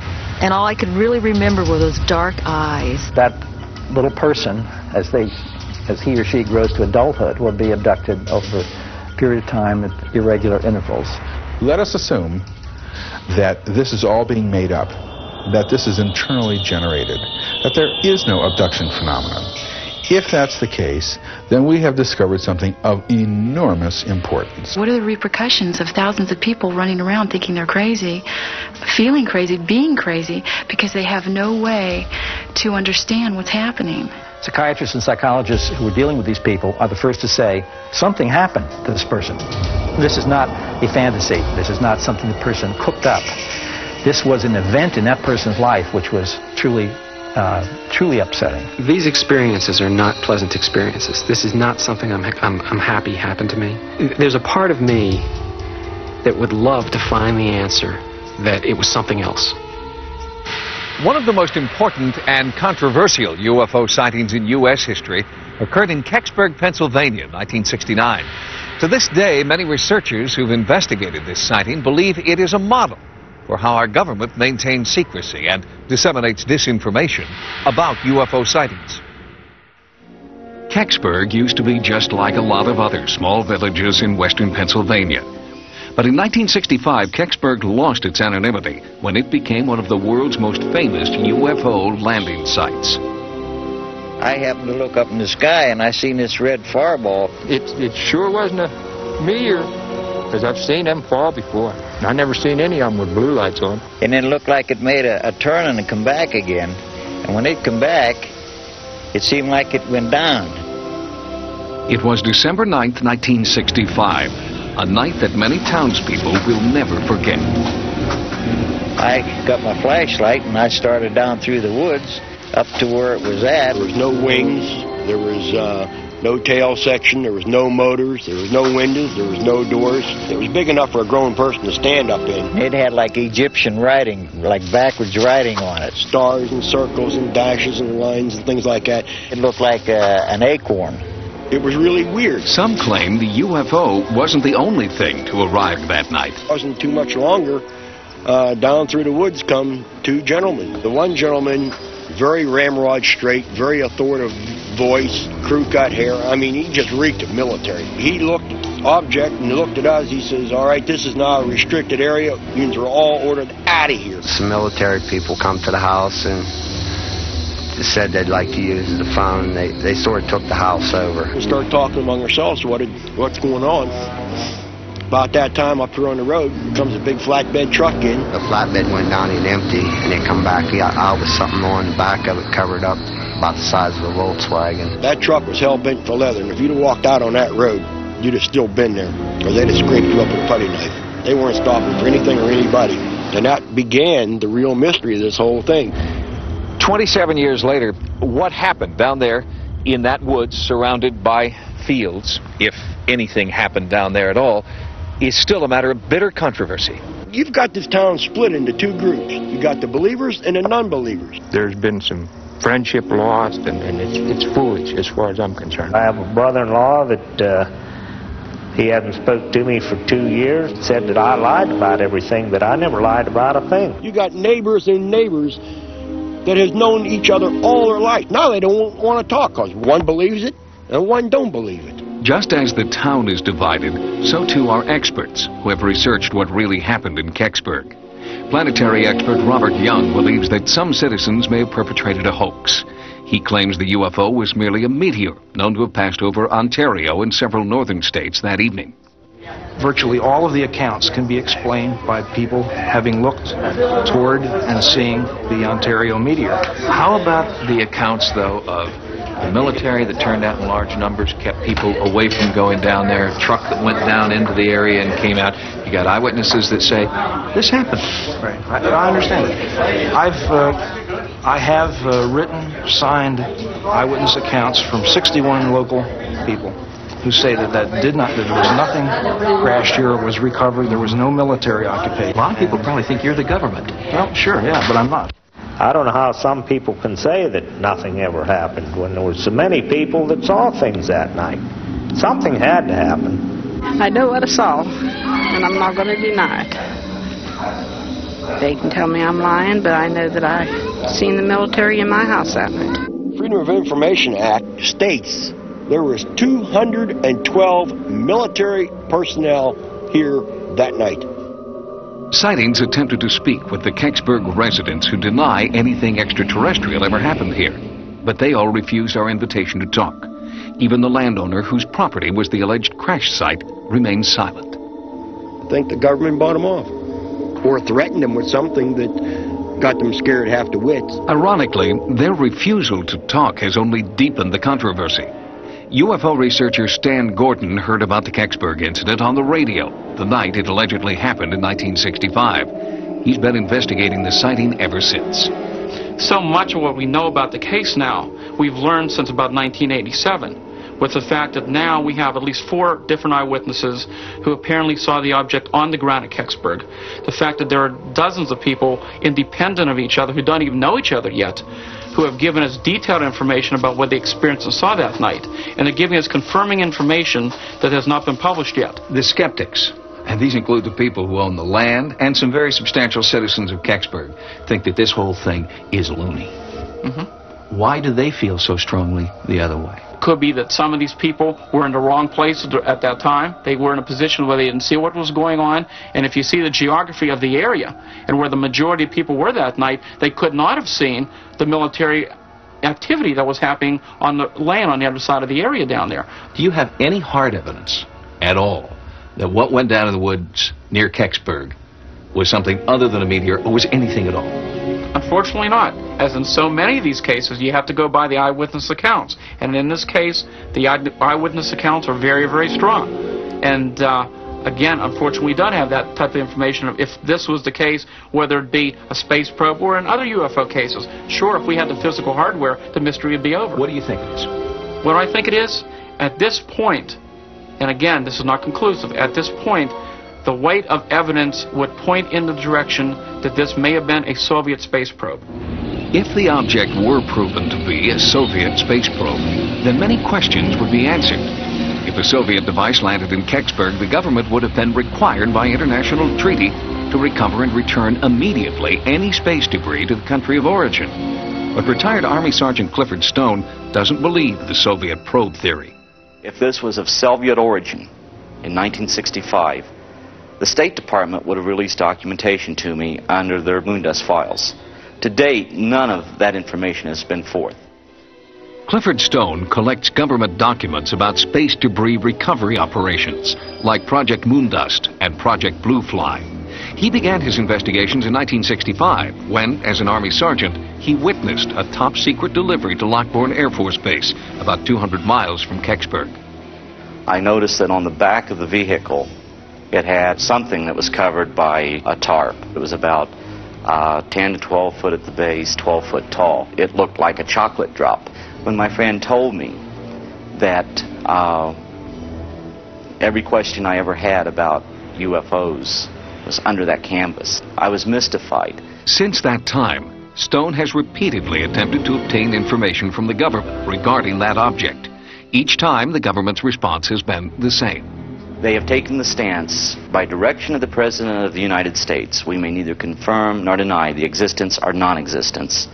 And all I could really remember were those dark eyes. That little person, as they as he or she grows to adulthood, will be abducted over a period of time at irregular intervals. Let us assume that this is all being made up, that this is internally generated, that there is no abduction phenomenon. If that's the case, then we have discovered something of enormous importance. What are the repercussions of thousands of people running around thinking they're crazy, feeling crazy, being crazy, because they have no way to understand what's happening? Psychiatrists and psychologists who are dealing with these people are the first to say, something happened to this person. This is not a fantasy. This is not something the person cooked up. This was an event in that person's life which was truly uh, truly upsetting. These experiences are not pleasant experiences. This is not something I'm, I'm, I'm happy happened to me. There's a part of me that would love to find the answer that it was something else. One of the most important and controversial UFO sightings in U.S. history occurred in Kecksburg, Pennsylvania 1969. To this day, many researchers who've investigated this sighting believe it is a model for how our government maintains secrecy and disseminates disinformation about UFO sightings. Kecksburg used to be just like a lot of other small villages in western Pennsylvania. But in 1965, Kecksburg lost its anonymity when it became one of the world's most famous UFO landing sites. I happened to look up in the sky and I seen this red fireball. It, it sure wasn't a meteor, because I've seen them fall before. And I never seen any of them with blue lights on. And it looked like it made a, a turn and come back again. And when it come back, it seemed like it went down. It was December 9th, 1965, a night that many townspeople will never forget. I got my flashlight and I started down through the woods up to where it was at. There was no wings. There was uh, no tail section. There was no motors. There was no windows. There was no doors. It was big enough for a grown person to stand up in. It had like Egyptian writing, like backwards writing on it. Stars and circles and dashes and lines and things like that. It looked like uh, an acorn. It was really weird. Some claim the UFO wasn't the only thing to arrive that night. It wasn't too much longer. Uh, down through the woods come two gentlemen. The one gentleman, very ramrod straight, very authoritative voice, crew cut hair. I mean, he just reeked of military. He looked object and looked at us. He says, all right, this is now a restricted area. We're all ordered out of here. Some military people come to the house and said they'd like to use the phone. They, they sort of took the house over. We started talking among ourselves, what had, what's going on. About that time, up here on the road, comes a big flatbed truck in. The flatbed went down and empty, and it come back out with something on the back of it covered up about the size of a Volkswagen. That truck was hell-bent for leather, and if you'd have walked out on that road, you'd have still been there, because they'd have scraped you up with a putty knife. They weren't stopping for anything or anybody. And that began the real mystery of this whole thing. 27 years later, what happened down there in that woods surrounded by fields, if anything happened down there at all, is still a matter of bitter controversy. You've got this town split into two groups. You got the believers and the non-believers. There's been some friendship lost, and, and it's, it's foolish as far as I'm concerned. I have a brother-in-law that uh, he hadn't spoke to me for two years, said that I lied about everything, but I never lied about a thing. You got neighbors and neighbors that has known each other all their life. Now they don't want to talk because one believes it and one don't believe it. Just as the town is divided, so too are experts who have researched what really happened in Kecksburg. Planetary expert Robert Young believes that some citizens may have perpetrated a hoax. He claims the UFO was merely a meteor known to have passed over Ontario and several northern states that evening. Virtually all of the accounts can be explained by people having looked toward and seeing the Ontario meteor. How about the accounts, though, of the military that turned out in large numbers, kept people away from going down there, a truck that went down into the area and came out. You got eyewitnesses that say, this happened. Right. I, I understand it. I've, uh, I have uh, written, signed eyewitness accounts from 61 local people who say that that did not, that there was nothing crashed here, was recovered, there was no military occupation. A lot of people probably think you're the government. Well, sure, yeah, but I'm not. I don't know how some people can say that nothing ever happened when there were so many people that saw things that night. Something had to happen. I know what I saw, and I'm not going to deny it. They can tell me I'm lying, but I know that I seen the military in my house that night. Freedom of Information Act states there was 212 military personnel here that night. Sightings attempted to speak with the Kecksburg residents who deny anything extraterrestrial ever happened here, but they all refused our invitation to talk. Even the landowner whose property was the alleged crash site remained silent. I think the government bought them off, or threatened them with something that got them scared half to wits. Ironically, their refusal to talk has only deepened the controversy. UFO researcher Stan Gordon heard about the Kecksburg incident on the radio the night it allegedly happened in 1965. He's been investigating the sighting ever since. So much of what we know about the case now, we've learned since about 1987 with the fact that now we have at least four different eyewitnesses who apparently saw the object on the ground at Kecksburg. The fact that there are dozens of people independent of each other who don't even know each other yet who have given us detailed information about what they experienced and saw that night. And they're giving us confirming information that has not been published yet. The skeptics, and these include the people who own the land and some very substantial citizens of Kecksburg, think that this whole thing is loony. Mm-hmm. Why do they feel so strongly the other way? Could be that some of these people were in the wrong place at that time. They were in a position where they didn't see what was going on. And if you see the geography of the area and where the majority of people were that night, they could not have seen the military activity that was happening on the land on the other side of the area down there. Do you have any hard evidence at all that what went down in the woods near Kecksburg was something other than a meteor or was anything at all? Unfortunately not. As in so many of these cases, you have to go by the eyewitness accounts. And in this case, the eyewitness accounts are very, very strong. And uh, again, unfortunately, we don't have that type of information of if this was the case, whether it be a space probe or in other UFO cases. Sure, if we had the physical hardware, the mystery would be over. What do you think it is? What do I think it is? At this point, and again, this is not conclusive, at this point, the weight of evidence would point in the direction that this may have been a Soviet space probe. If the object were proven to be a Soviet space probe, then many questions would be answered. If a Soviet device landed in Kecksburg, the government would have been required by international treaty to recover and return immediately any space debris to the country of origin. But retired Army Sergeant Clifford Stone doesn't believe the Soviet probe theory. If this was of Soviet origin in 1965, the State Department would have released documentation to me under their Moondust files. To date, none of that information has been forth. Clifford Stone collects government documents about space debris recovery operations, like Project Moondust and Project Blue Fly. He began his investigations in 1965 when, as an Army sergeant, he witnessed a top secret delivery to Lockbourne Air Force Base, about 200 miles from Kecksburg. I noticed that on the back of the vehicle it had something that was covered by a tarp. It was about uh, 10 to 12 foot at the base, 12 foot tall. It looked like a chocolate drop. When my friend told me that uh, every question I ever had about UFOs was under that canvas, I was mystified. Since that time, Stone has repeatedly attempted to obtain information from the government regarding that object. Each time, the government's response has been the same. They have taken the stance, by direction of the President of the United States, we may neither confirm nor deny the existence or non-existence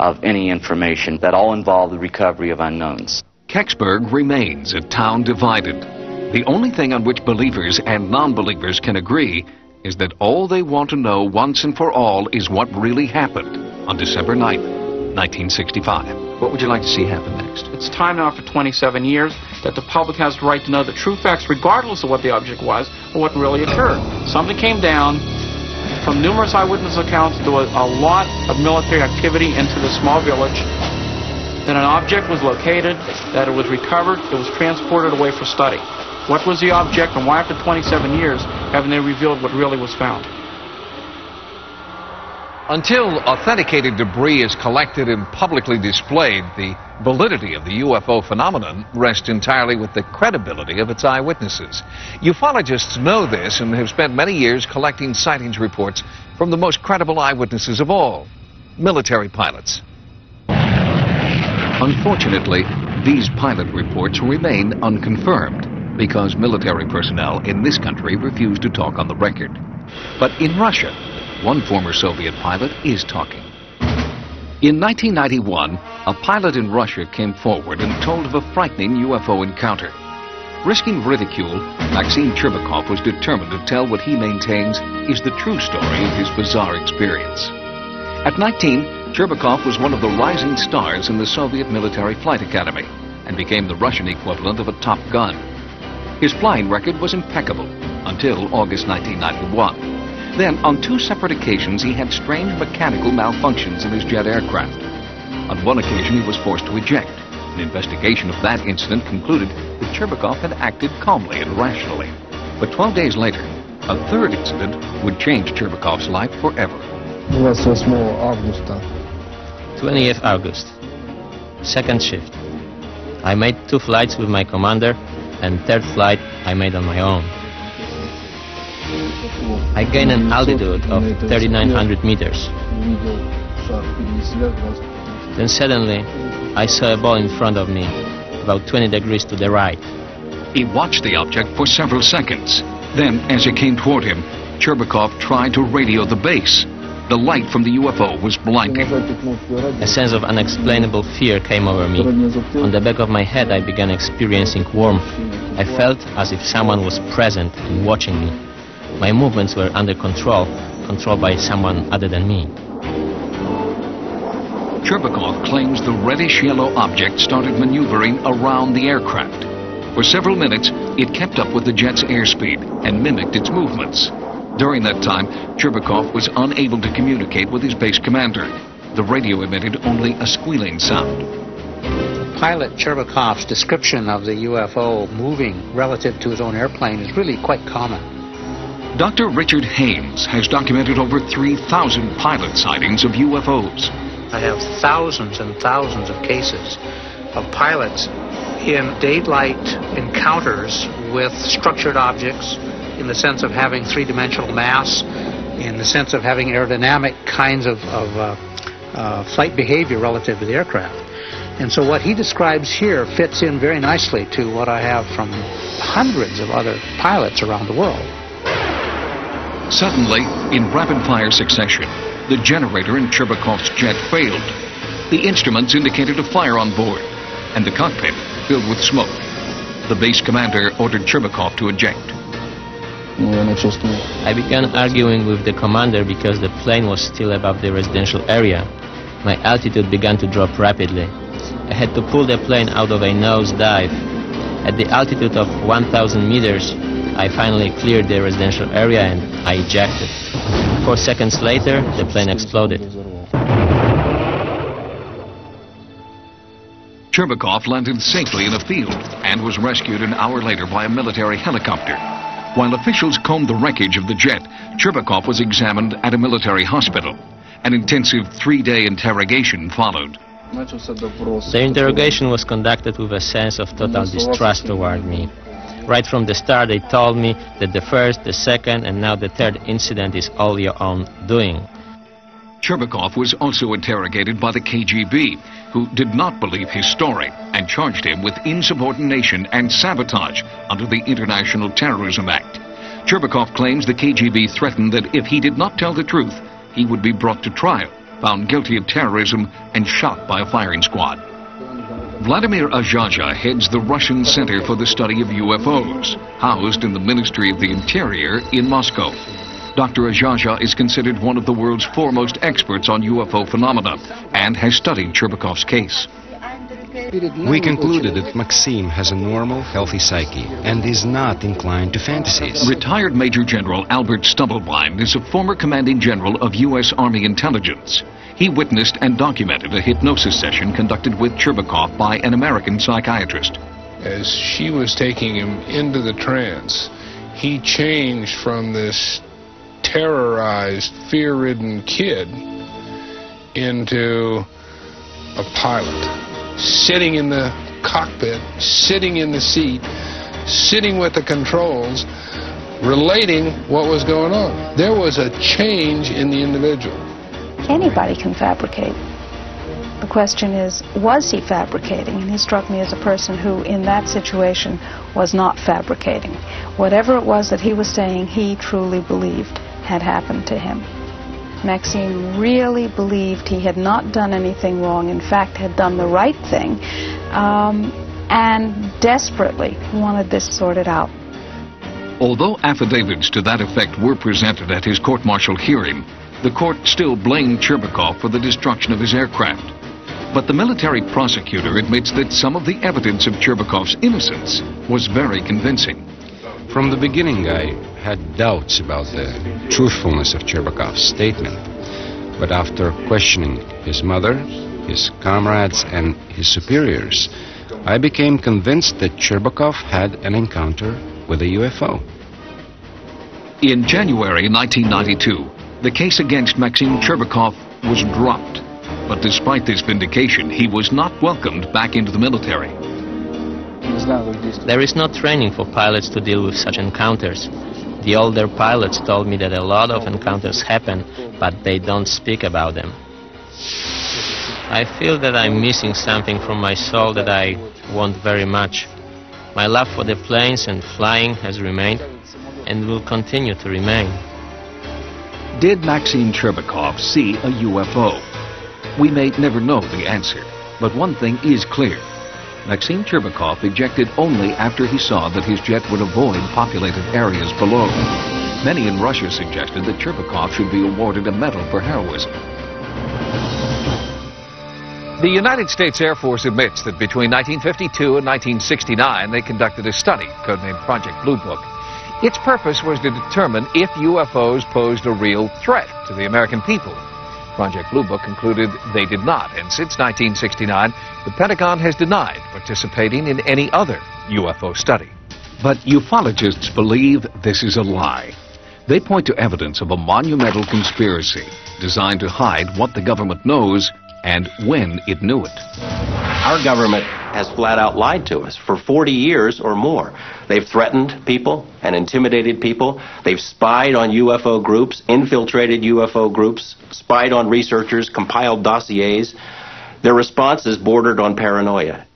of any information that all involve the recovery of unknowns. Kecksburg remains a town divided. The only thing on which believers and non-believers can agree is that all they want to know once and for all is what really happened on December 9th, 1965. What would you like to see happen next? It's time now for 27 years that the public has the right to know the true facts regardless of what the object was or what really occurred. Something came down. From numerous eyewitness accounts, there was a lot of military activity into the small village. Then an object was located, that it was recovered, it was transported away for study. What was the object and why after 27 years haven't they revealed what really was found? Until authenticated debris is collected and publicly displayed, the validity of the UFO phenomenon rests entirely with the credibility of its eyewitnesses. Ufologists know this and have spent many years collecting sightings reports from the most credible eyewitnesses of all, military pilots. Unfortunately, these pilot reports remain unconfirmed because military personnel in this country refuse to talk on the record. But in Russia, one former Soviet pilot is talking. In 1991, a pilot in Russia came forward and told of a frightening UFO encounter. Risking ridicule, Maxim Cherbakov was determined to tell what he maintains is the true story of his bizarre experience. At 19, Cherbakov was one of the rising stars in the Soviet Military Flight Academy and became the Russian equivalent of a top gun. His flying record was impeccable until August 1991. Then, on two separate occasions, he had strange mechanical malfunctions in his jet aircraft. On one occasion, he was forced to eject. An investigation of that incident concluded that Cherbakov had acted calmly and rationally. But 12 days later, a third incident would change Cherbakov's life forever. 28 August. 20th August, second shift. I made two flights with my commander and third flight I made on my own. I gained an altitude of 3,900 meters. Then suddenly, I saw a ball in front of me, about 20 degrees to the right. He watched the object for several seconds. Then, as it came toward him, Cherbakov tried to radio the base. The light from the UFO was blinding. A sense of unexplainable fear came over me. On the back of my head, I began experiencing warmth. I felt as if someone was present and watching me. My movements were under control, controlled by someone other than me. Cherbakov claims the reddish-yellow object started maneuvering around the aircraft. For several minutes, it kept up with the jet's airspeed and mimicked its movements. During that time, Cherbakov was unable to communicate with his base commander. The radio emitted only a squealing sound. Pilot Cherbakov's description of the UFO moving relative to his own airplane is really quite common. Dr. Richard Haines has documented over 3,000 pilot sightings of UFOs. I have thousands and thousands of cases of pilots in daylight encounters with structured objects in the sense of having three-dimensional mass, in the sense of having aerodynamic kinds of, of uh, uh, flight behavior relative to the aircraft. And so what he describes here fits in very nicely to what I have from hundreds of other pilots around the world. Suddenly, in rapid-fire succession, the generator in Cherbakov's jet failed. The instruments indicated a fire on board, and the cockpit filled with smoke. The base commander ordered Cherbakov to eject. I began arguing with the commander because the plane was still above the residential area. My altitude began to drop rapidly. I had to pull the plane out of a nose dive. At the altitude of 1,000 meters, I finally cleared the residential area and I ejected. Four seconds later, the plane exploded. Cherbakov landed safely in a field and was rescued an hour later by a military helicopter. While officials combed the wreckage of the jet, Cherbakov was examined at a military hospital. An intensive three-day interrogation followed. The interrogation was conducted with a sense of total distrust toward me. Right from the start, they told me that the first, the second, and now the third incident is all your own doing. Cherbakov was also interrogated by the KGB, who did not believe his story and charged him with insubordination and sabotage under the International Terrorism Act. Cherbakov claims the KGB threatened that if he did not tell the truth, he would be brought to trial, found guilty of terrorism, and shot by a firing squad. Vladimir Azhazha heads the Russian Center for the Study of UFOs, housed in the Ministry of the Interior in Moscow. Dr. Azhazha is considered one of the world's foremost experts on UFO phenomena and has studied Cherbakov's case. We concluded that Maxim has a normal, healthy psyche and is not inclined to fantasies. Retired Major General Albert Stubblebine is a former commanding general of U.S. Army intelligence. He witnessed and documented a hypnosis session conducted with Cherbakov by an American psychiatrist. As she was taking him into the trance, he changed from this terrorized, fear-ridden kid into a pilot, sitting in the cockpit, sitting in the seat, sitting with the controls, relating what was going on. There was a change in the individual. Anybody can fabricate. The question is, was he fabricating? And he struck me as a person who, in that situation, was not fabricating. Whatever it was that he was saying, he truly believed had happened to him. Maxime really believed he had not done anything wrong, in fact, had done the right thing, um, and desperately wanted this sorted out. Although affidavits to that effect were presented at his court-martial hearing, the court still blamed Cherbakov for the destruction of his aircraft. But the military prosecutor admits that some of the evidence of Cherbakov's innocence was very convincing. From the beginning, I had doubts about the truthfulness of Cherbakov's statement. But after questioning his mother, his comrades, and his superiors, I became convinced that Cherbakov had an encounter with a UFO. In January 1992, the case against Maxim Cherbakov was dropped. But despite this vindication, he was not welcomed back into the military. There is no training for pilots to deal with such encounters. The older pilots told me that a lot of encounters happen, but they don't speak about them. I feel that I'm missing something from my soul that I want very much. My love for the planes and flying has remained and will continue to remain. Did Maxim Cherbakov see a UFO? We may never know the answer, but one thing is clear. Maxim Cherbakov ejected only after he saw that his jet would avoid populated areas below. Many in Russia suggested that Cherbakov should be awarded a medal for heroism. The United States Air Force admits that between 1952 and 1969 they conducted a study, codenamed Project Blue Book. Its purpose was to determine if UFOs posed a real threat to the American people. Project Blue Book concluded they did not, and since 1969, the Pentagon has denied participating in any other UFO study. But ufologists believe this is a lie. They point to evidence of a monumental conspiracy designed to hide what the government knows and when it knew it. Our government has flat out lied to us for 40 years or more. They've threatened people and intimidated people. They've spied on UFO groups, infiltrated UFO groups, spied on researchers, compiled dossiers. Their response is bordered on paranoia.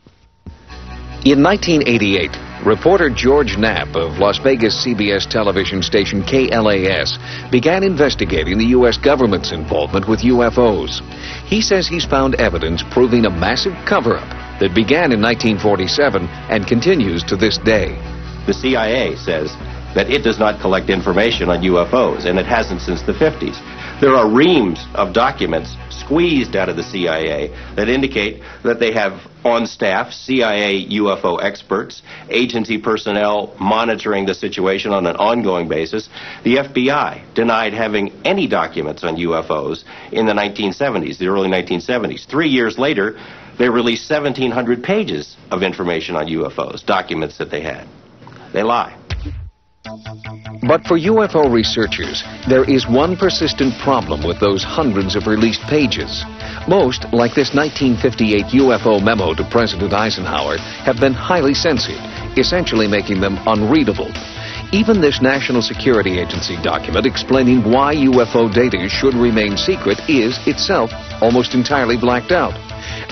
In 1988, reporter George Knapp of Las Vegas CBS television station KLAS began investigating the U.S. government's involvement with UFOs. He says he's found evidence proving a massive cover-up that began in 1947 and continues to this day. The CIA says that it does not collect information on UFOs, and it hasn't since the 50s. There are reams of documents squeezed out of the CIA that indicate that they have on staff CIA UFO experts, agency personnel monitoring the situation on an ongoing basis. The FBI denied having any documents on UFOs in the 1970s, the early 1970s. Three years later, they released 1,700 pages of information on UFOs, documents that they had. They lie. But for UFO researchers, there is one persistent problem with those hundreds of released pages. Most, like this 1958 UFO memo to President Eisenhower, have been highly censored, essentially making them unreadable. Even this National Security Agency document explaining why UFO data should remain secret is itself almost entirely blacked out.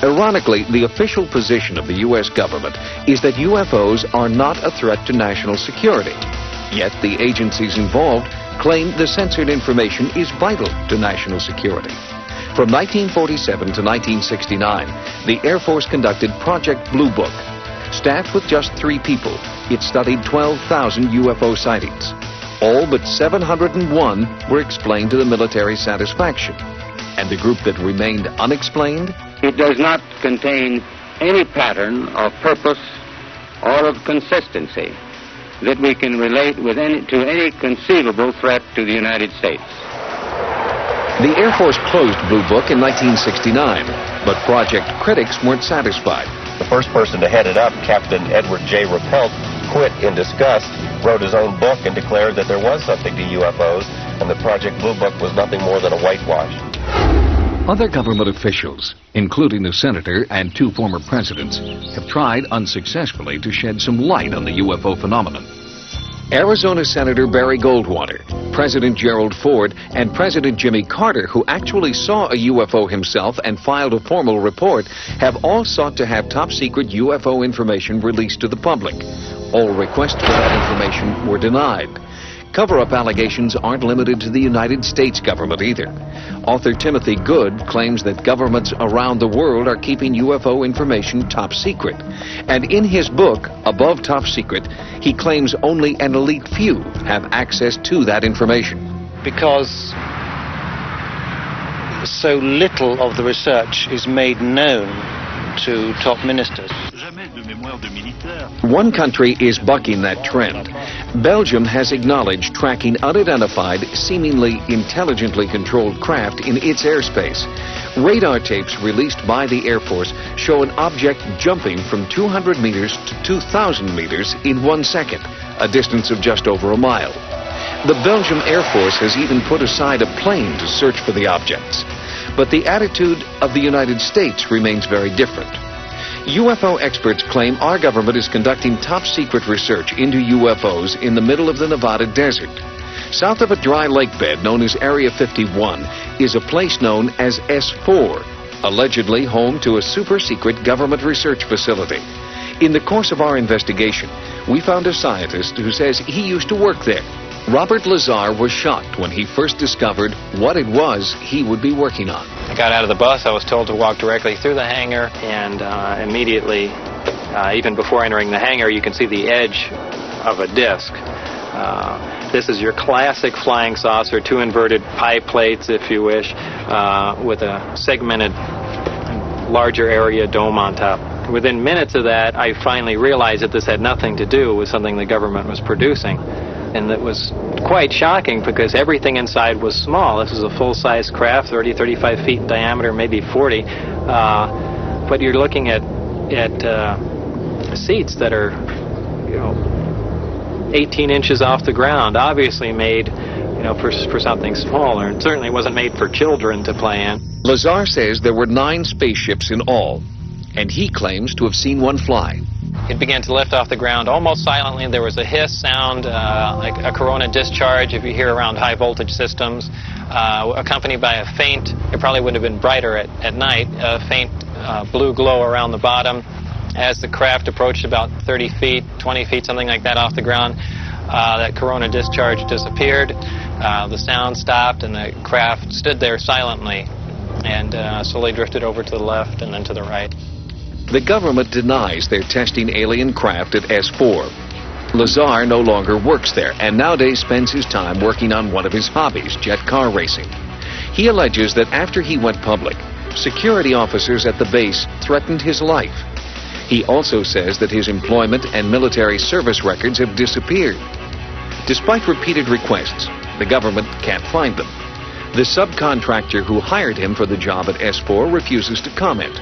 Ironically, the official position of the U.S. government is that UFOs are not a threat to national security. Yet the agencies involved claim the censored information is vital to national security. From 1947 to 1969, the Air Force conducted Project Blue Book. Staffed with just three people, it studied 12,000 UFO sightings. All but 701 were explained to the military satisfaction. And the group that remained unexplained? It does not contain any pattern of purpose or of consistency that we can relate with any, to any conceivable threat to the United States. The Air Force closed Blue Book in 1969, but project critics weren't satisfied. The first person to head it up, Captain Edward J. Ruppelt, quit in disgust, wrote his own book, and declared that there was something to UFOs, and the Project Blue Book was nothing more than a whitewash. Other government officials, including the senator and two former presidents, have tried unsuccessfully to shed some light on the UFO phenomenon. Arizona Senator Barry Goldwater, President Gerald Ford, and President Jimmy Carter, who actually saw a UFO himself and filed a formal report, have all sought to have top secret UFO information released to the public. All requests for that information were denied. Cover-up allegations aren't limited to the United States government either. Author Timothy Good claims that governments around the world are keeping UFO information top secret. And in his book, Above Top Secret, he claims only an elite few have access to that information. Because so little of the research is made known to top ministers. One country is bucking that trend. Belgium has acknowledged tracking unidentified, seemingly intelligently controlled craft in its airspace. Radar tapes released by the Air Force show an object jumping from 200 meters to 2,000 meters in one second, a distance of just over a mile. The Belgium Air Force has even put aside a plane to search for the objects. But the attitude of the United States remains very different. UFO experts claim our government is conducting top secret research into UFOs in the middle of the Nevada desert. South of a dry lake bed known as Area 51 is a place known as S4, allegedly home to a super secret government research facility. In the course of our investigation, we found a scientist who says he used to work there. Robert Lazar was shocked when he first discovered what it was he would be working on. I got out of the bus. I was told to walk directly through the hangar, and uh, immediately, uh, even before entering the hangar, you can see the edge of a disc. Uh, this is your classic flying saucer, two inverted pie plates, if you wish, uh, with a segmented larger area dome on top. Within minutes of that, I finally realized that this had nothing to do with something the government was producing. And it was quite shocking because everything inside was small. This is a full-size craft, 30, 35 feet in diameter, maybe 40. Uh, but you're looking at at uh, seats that are, you know, 18 inches off the ground, obviously made, you know, for, for something smaller. And certainly wasn't made for children to play in. Lazar says there were nine spaceships in all, and he claims to have seen one fly. It began to lift off the ground almost silently. There was a hiss sound, uh, like a corona discharge, if you hear around high voltage systems, uh, accompanied by a faint, it probably would have been brighter at, at night, a faint uh, blue glow around the bottom. As the craft approached about 30 feet, 20 feet, something like that off the ground, uh, that corona discharge disappeared. Uh, the sound stopped, and the craft stood there silently and uh, slowly drifted over to the left and then to the right. The government denies they're testing alien craft at S4. Lazar no longer works there and nowadays spends his time working on one of his hobbies, jet car racing. He alleges that after he went public, security officers at the base threatened his life. He also says that his employment and military service records have disappeared. Despite repeated requests, the government can't find them. The subcontractor who hired him for the job at S4 refuses to comment.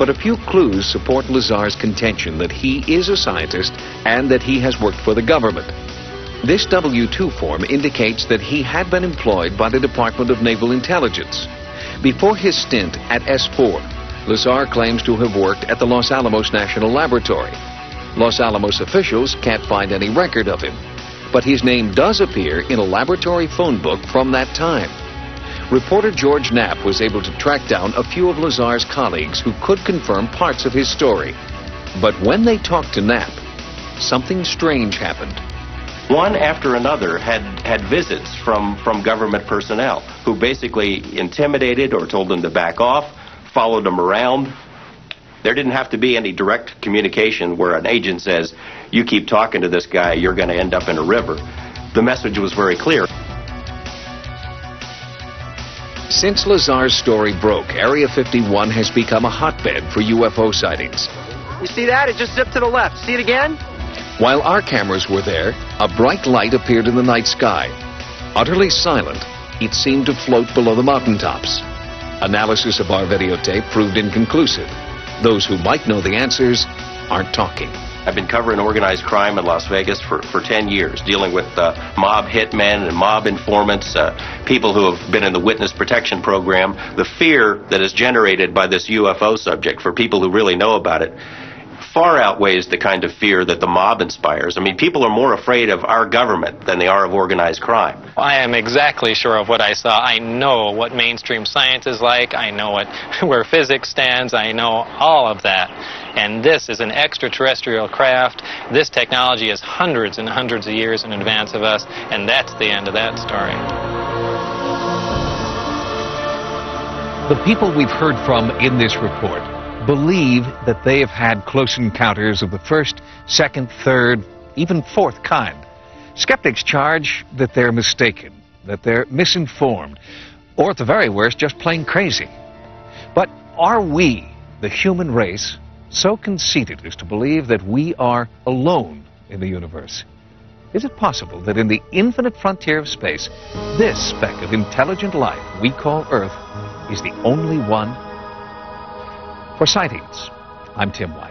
But a few clues support Lazar's contention that he is a scientist and that he has worked for the government. This W-2 form indicates that he had been employed by the Department of Naval Intelligence. Before his stint at S4, Lazar claims to have worked at the Los Alamos National Laboratory. Los Alamos officials can't find any record of him, but his name does appear in a laboratory phone book from that time. Reporter George Knapp was able to track down a few of Lazar's colleagues who could confirm parts of his story. But when they talked to Knapp, something strange happened. One after another had, had visits from, from government personnel who basically intimidated or told them to back off, followed them around. There didn't have to be any direct communication where an agent says, you keep talking to this guy, you're going to end up in a river. The message was very clear. Since Lazar's story broke, Area 51 has become a hotbed for UFO sightings. You see that? It just zipped to the left. See it again? While our cameras were there, a bright light appeared in the night sky. Utterly silent, it seemed to float below the mountaintops. Analysis of our videotape proved inconclusive. Those who might know the answers aren't talking. I've been covering organized crime in Las Vegas for, for 10 years, dealing with uh, mob hitmen and mob informants, uh, people who have been in the witness protection program. The fear that is generated by this UFO subject for people who really know about it far outweighs the kind of fear that the mob inspires. I mean, people are more afraid of our government than they are of organized crime. I am exactly sure of what I saw. I know what mainstream science is like. I know what, where physics stands. I know all of that. And this is an extraterrestrial craft. This technology is hundreds and hundreds of years in advance of us, and that's the end of that story. The people we've heard from in this report believe that they have had close encounters of the first, second, third, even fourth kind. Skeptics charge that they're mistaken, that they're misinformed, or at the very worst, just plain crazy. But are we, the human race, so conceited as to believe that we are alone in the universe? Is it possible that in the infinite frontier of space, this speck of intelligent life we call Earth is the only one? For Sightings, I'm Tim White.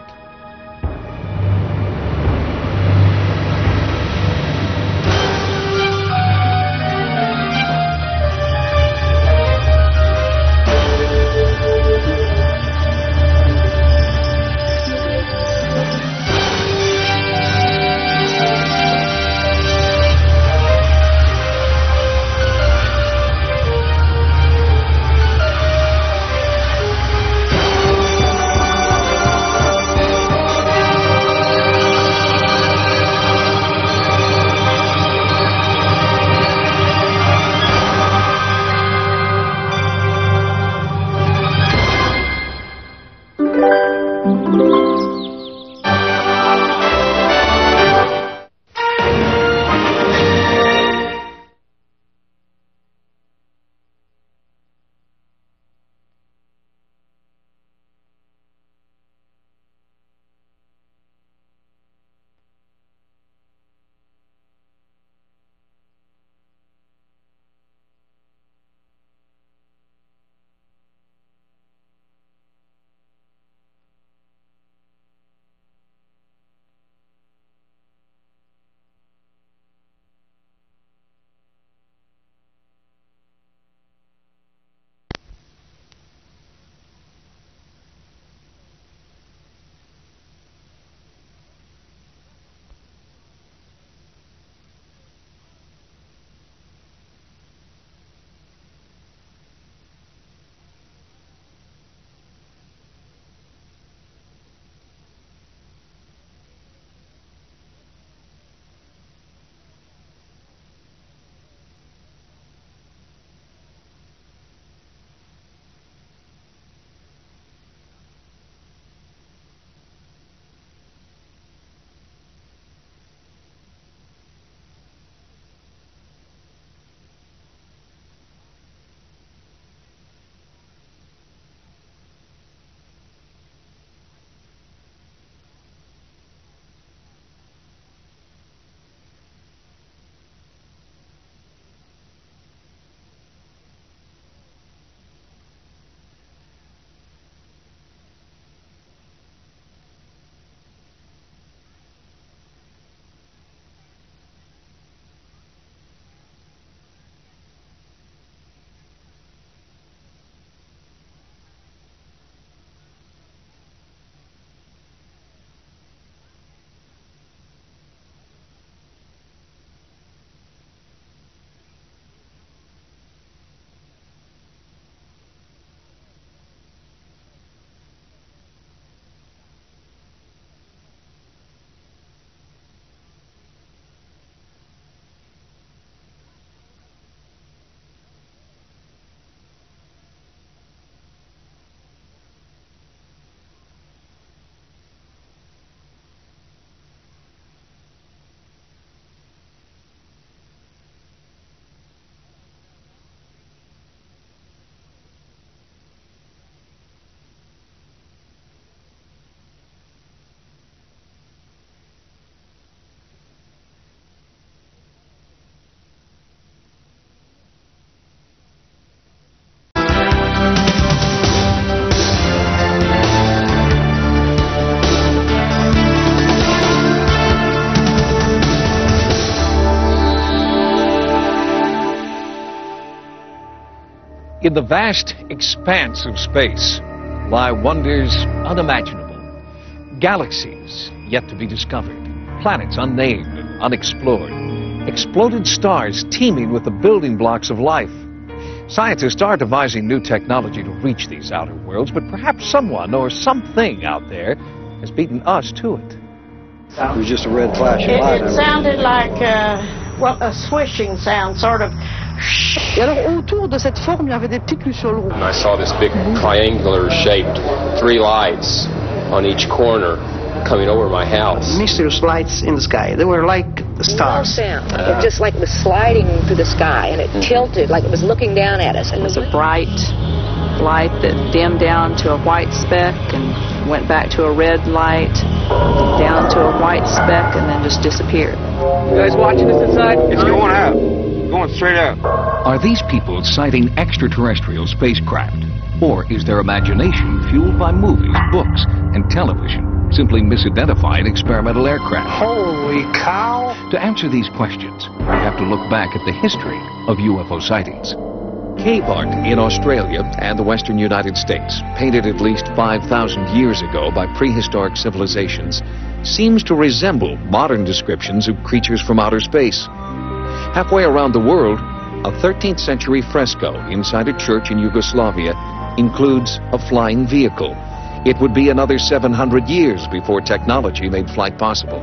In the vast expanse of space lie wonders unimaginable, galaxies yet to be discovered, planets unnamed and unexplored, exploded stars teeming with the building blocks of life. Scientists are devising new technology to reach these outer worlds, but perhaps someone or something out there has beaten us to it. It was just a red flash of light. it sounded like, uh, well, a swishing sound, sort of. Et alors autour de cette forme, il y avait des petits lucioles rouges. And I saw this big triangular shaped three lights on each corner coming over my house. Mysterious lights in the sky. They were like No stars. sound. it uh, just like was sliding through the sky, and it mm-hmm. tilted like it was looking down at us. And it was a bright light that dimmed down to a white speck and went back to a red light, down to a white speck, and then just disappeared. You guys watching this inside? It's going out. Going straight out. Are these people sighting extraterrestrial spacecraft? Or is their imagination fueled by movies, books, and television simply misidentified experimental aircraft? Holy cow! To answer these questions, we have to look back at the history of UFO sightings. Cave art in Australia and the western United States, painted at least 5,000 years ago by prehistoric civilizations, seems to resemble modern descriptions of creatures from outer space. Halfway around the world, a 13th century fresco inside a church in Yugoslavia includes a flying vehicle. It would be another 700 years before technology made flight possible.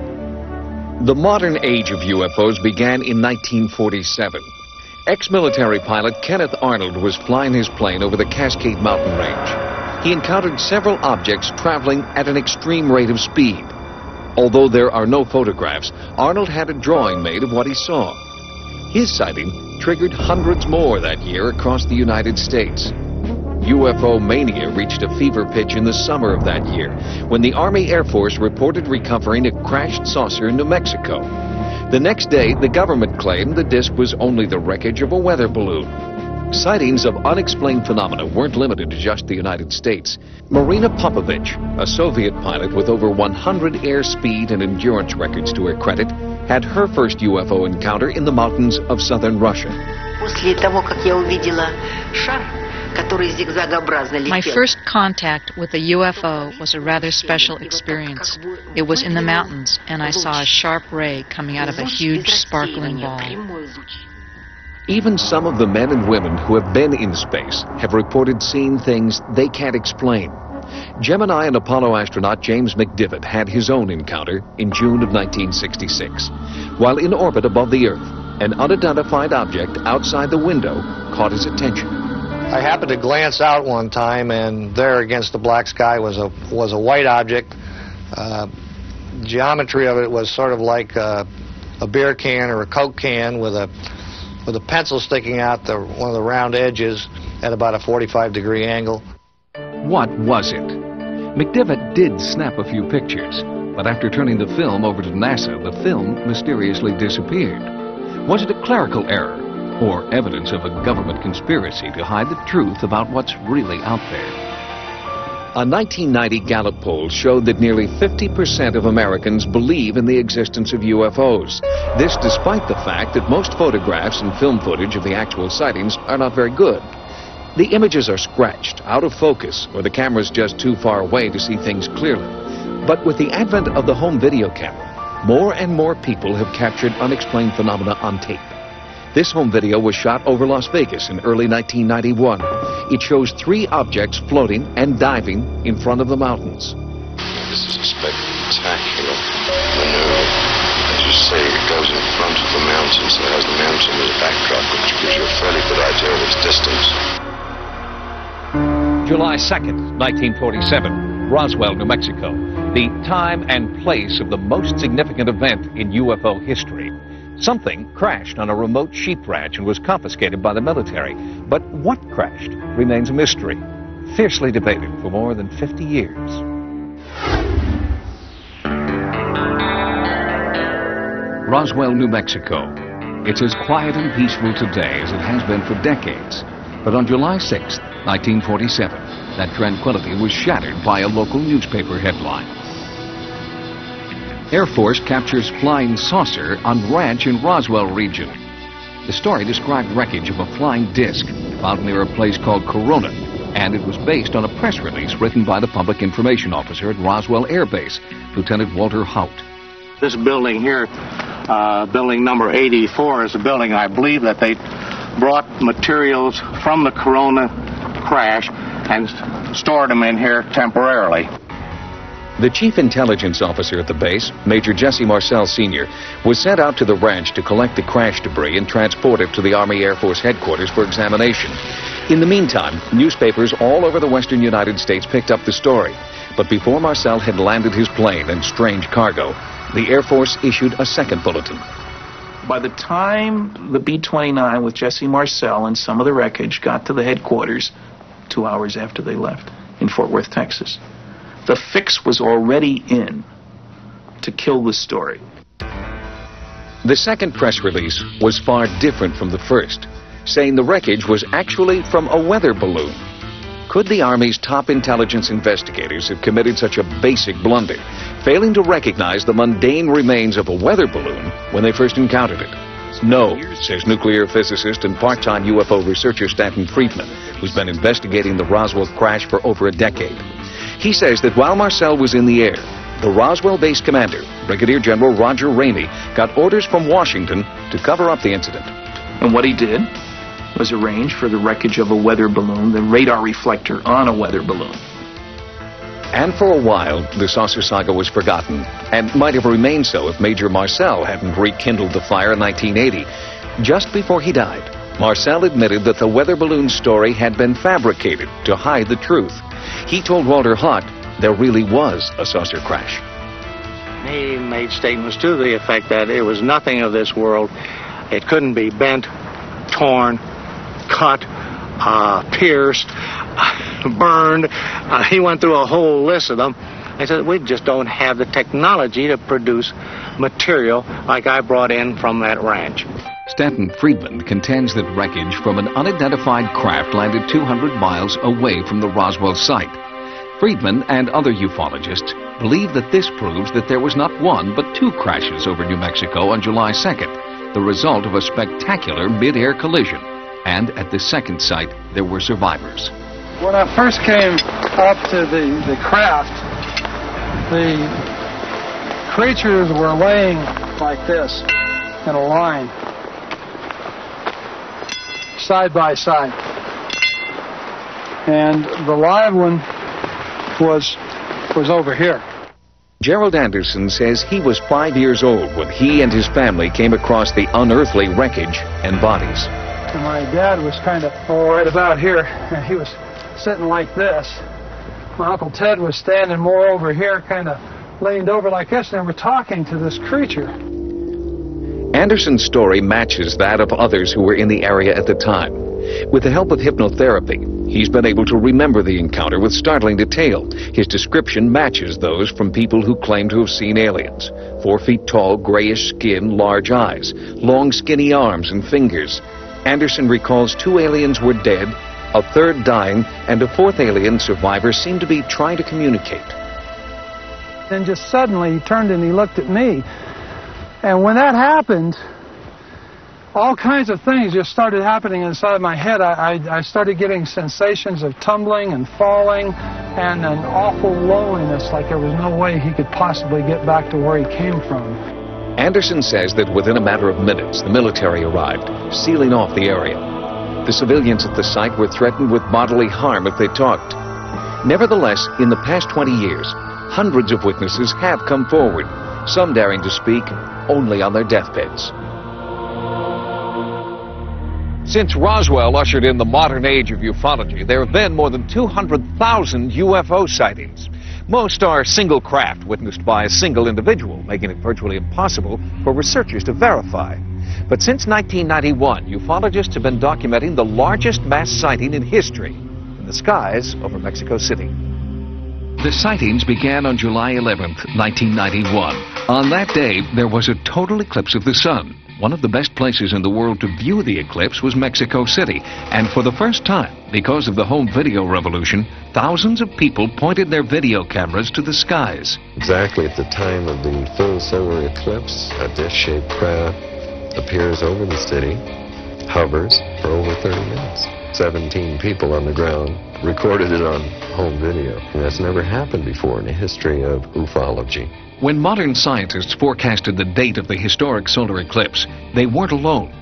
The modern age of UFOs began in 1947. Ex-military pilot Kenneth Arnold was flying his plane over the Cascade Mountain Range. He encountered several objects traveling at an extreme rate of speed. Although there are no photographs, Arnold had a drawing made of what he saw. His sighting triggered hundreds more that year across the United States. UFO mania reached a fever pitch in the summer of that year when the Army Air Force reported recovering a crashed saucer in New Mexico. The next day, the government claimed the disk was only the wreckage of a weather balloon. Sightings of unexplained phenomena weren't limited to just the United States. Marina Popovich, a Soviet pilot with over 100 airspeed and endurance records to her credit, had her first UFO encounter in the mountains of southern Russia. После того, как я увидела шар, который зигзагообразно летел. my first contact with a UFO was a rather special experience. It was in the mountains, and I saw a sharp ray coming out of a huge sparkling ball. Even some of the men and women who have been in space have reported seeing things they can't explain. Gemini and Apollo astronaut James McDivitt had his own encounter in June of 1966. While in orbit above the Earth, an unidentified object outside the window caught his attention. I happened to glance out one time, and there against the black sky was a was a white object. Uh, geometry of it was sort of like a, a beer can or a Coke can with a with a pencil sticking out the one of the round edges at about a 45 degree angle. What was it? McDivitt did snap a few pictures, but after turning the film over to NASA, the film mysteriously disappeared. Was it a clerical error or evidence of a government conspiracy to hide the truth about what's really out there? A 1990 Gallup poll showed that nearly 50% of Americans believe in the existence of UFOs. This despite the fact that most photographs and film footage of the actual sightings are not very good. The images are scratched, out of focus, or the camera's just too far away to see things clearly. But with the advent of the home video camera, more and more people have captured unexplained phenomena on tape. This home video was shot over Las Vegas in early 1991. It shows three objects floating and diving in front of the mountains. This is a spectacular maneuver. As you say, it goes in front of the mountains so it has the mountain as a backdrop, which gives you a fairly good idea of its distance. July 2nd, 1947, Roswell, New Mexico, the time and place of the most significant event in UFO history. Something crashed on a remote sheep ranch and was confiscated by the military. But what crashed remains a mystery, fiercely debated for more than 50 years. Roswell, New Mexico. It's as quiet and peaceful today as it has been for decades. But on July 6, 1947, that tranquility was shattered by a local newspaper headline. Air Force captures flying saucer on ranch in Roswell region. The story described wreckage of a flying disc found near a place called Corona, and it was based on a press release written by the public information officer at Roswell Air Base, Lieutenant Walter Haut. This building here, uh, building number 84, is a building I believe that they brought materials from the Corona crash and stored them in here temporarily. The chief intelligence officer at the base, Major Jesse Marcel Sr., was sent out to the ranch to collect the crash debris and transport it to the Army Air Force headquarters for examination. In the meantime, newspapers all over the western United States picked up the story. But before Marcel had landed his plane and strange cargo, the Air Force issued a second bulletin. By the time the B-29 with Jesse Marcel and some of the wreckage got to the headquarters, two hours after they left in Fort Worth, Texas, the fix was already in to kill the story. The second press release was far different from the first, saying the wreckage was actually from a weather balloon. Could the Army's top intelligence investigators have committed such a basic blunder, failing to recognize the mundane remains of a weather balloon when they first encountered it? No, says nuclear physicist and part-time UFO researcher Stanton Friedman, who's been investigating the Roswell crash for over a decade. He says that while Marcel was in the air, the Roswell base commander, Brigadier General Roger Ramey, got orders from Washington to cover up the incident. And what he did was arrange for the wreckage of a weather balloon, the radar reflector on a weather balloon. And for a while, the saucer saga was forgotten, and might have remained so if Major Marcel hadn't rekindled the fire in 1980. Just before he died, Marcel admitted that the weather balloon story had been fabricated to hide the truth. He told Walter Haut there really was a saucer crash. He made statements to the effect that it was nothing of this world. It couldn't be bent, torn, cut, uh, pierced, burned. Uh, he went through a whole list of them. I said, we just don't have the technology to produce material like I brought in from that ranch. Stanton Friedman contends that wreckage from an unidentified craft landed 200 miles away from the Roswell site. Friedman and other ufologists believe that this proves that there was not one but two crashes over New Mexico on July 2nd, the result of a spectacular mid-air collision. And at the second site, there were survivors. When I first came up to the, the craft, the creatures were laying like this in a line, side by side. And the live one was was over here. Gerald Anderson says he was five years old when he and his family came across the unearthly wreckage and bodies. And my dad was kind of oh, right about here, and he was sitting like this. My Uncle Ted was standing more over here, kind of leaned over like this, and we're talking to this creature. Anderson's story matches that of others who were in the area at the time. With the help of hypnotherapy, he's been able to remember the encounter with startling detail. His description matches those from people who claim to have seen aliens. Four feet tall, grayish skin, large eyes, long skinny arms and fingers. Anderson recalls two aliens were dead, a third dying, and a fourth alien survivor seemed to be trying to communicate. Then just suddenly he turned and he looked at me. And when that happened, all kinds of things just started happening inside my head. I, I, I, started getting sensations of tumbling and falling and an awful loneliness, like there was no way he could possibly get back to where he came from. Anderson says that within a matter of minutes, the military arrived, sealing off the area. The civilians at the site were threatened with bodily harm if they talked. Nevertheless, in the past 20 years, hundreds of witnesses have come forward, some daring to speak only on their deathbeds. Since Roswell ushered in the modern age of ufology, there have been more than 200,000 UFO sightings. Most are single craft witnessed by a single individual, making it virtually impossible for researchers to verify. But since 1991, ufologists have been documenting the largest mass sighting in history in the skies over Mexico City. The sightings began on July 11, 1991. On that day, there was a total eclipse of the sun. One of the best places in the world to view the eclipse was Mexico City. And for the first time, because of the home video revolution, thousands of people pointed their video cameras to the skies. Exactly at the time of the full solar eclipse, a disc-shaped craft appears over the city, hovers for over 30 minutes. 17 people on the ground, recorded it on home video. And that's never happened before in the history of ufology. When modern scientists forecasted the date of the historic solar eclipse, they weren't alone.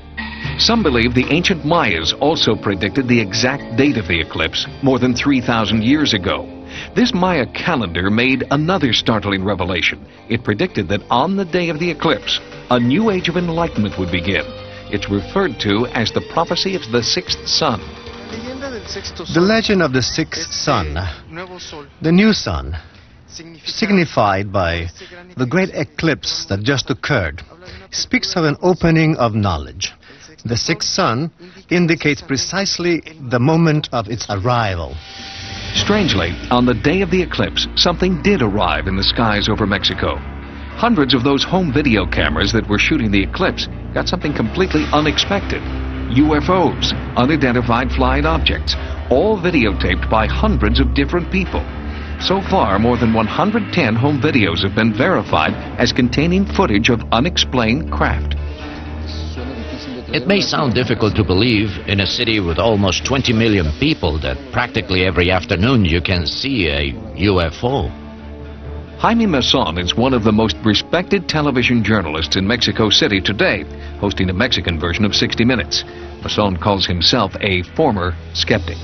Some believe the ancient Mayas also predicted the exact date of the eclipse more than 3,000 years ago. This Maya calendar made another startling revelation. It predicted that on the day of the eclipse, a new age of enlightenment would begin. It's referred to as the prophecy of the sixth sun. The legend of the sixth sun, the new sun, signified by the great eclipse that just occurred, speaks of an opening of knowledge. The sixth sun indicates precisely the moment of its arrival. Strangely, on the day of the eclipse, something did arrive in the skies over Mexico. Hundreds of those home video cameras that were shooting the eclipse got something completely unexpected. UFOs, unidentified flying objects, all videotaped by hundreds of different people. So far, more than 110 home videos have been verified as containing footage of unexplained craft. It may sound difficult to believe in a city with almost 20 million people that practically every afternoon you can see a UFO. Jaime Maussan is one of the most respected television journalists in Mexico City today, hosting a Mexican version of 60 Minutes. Maussan calls himself a former skeptic.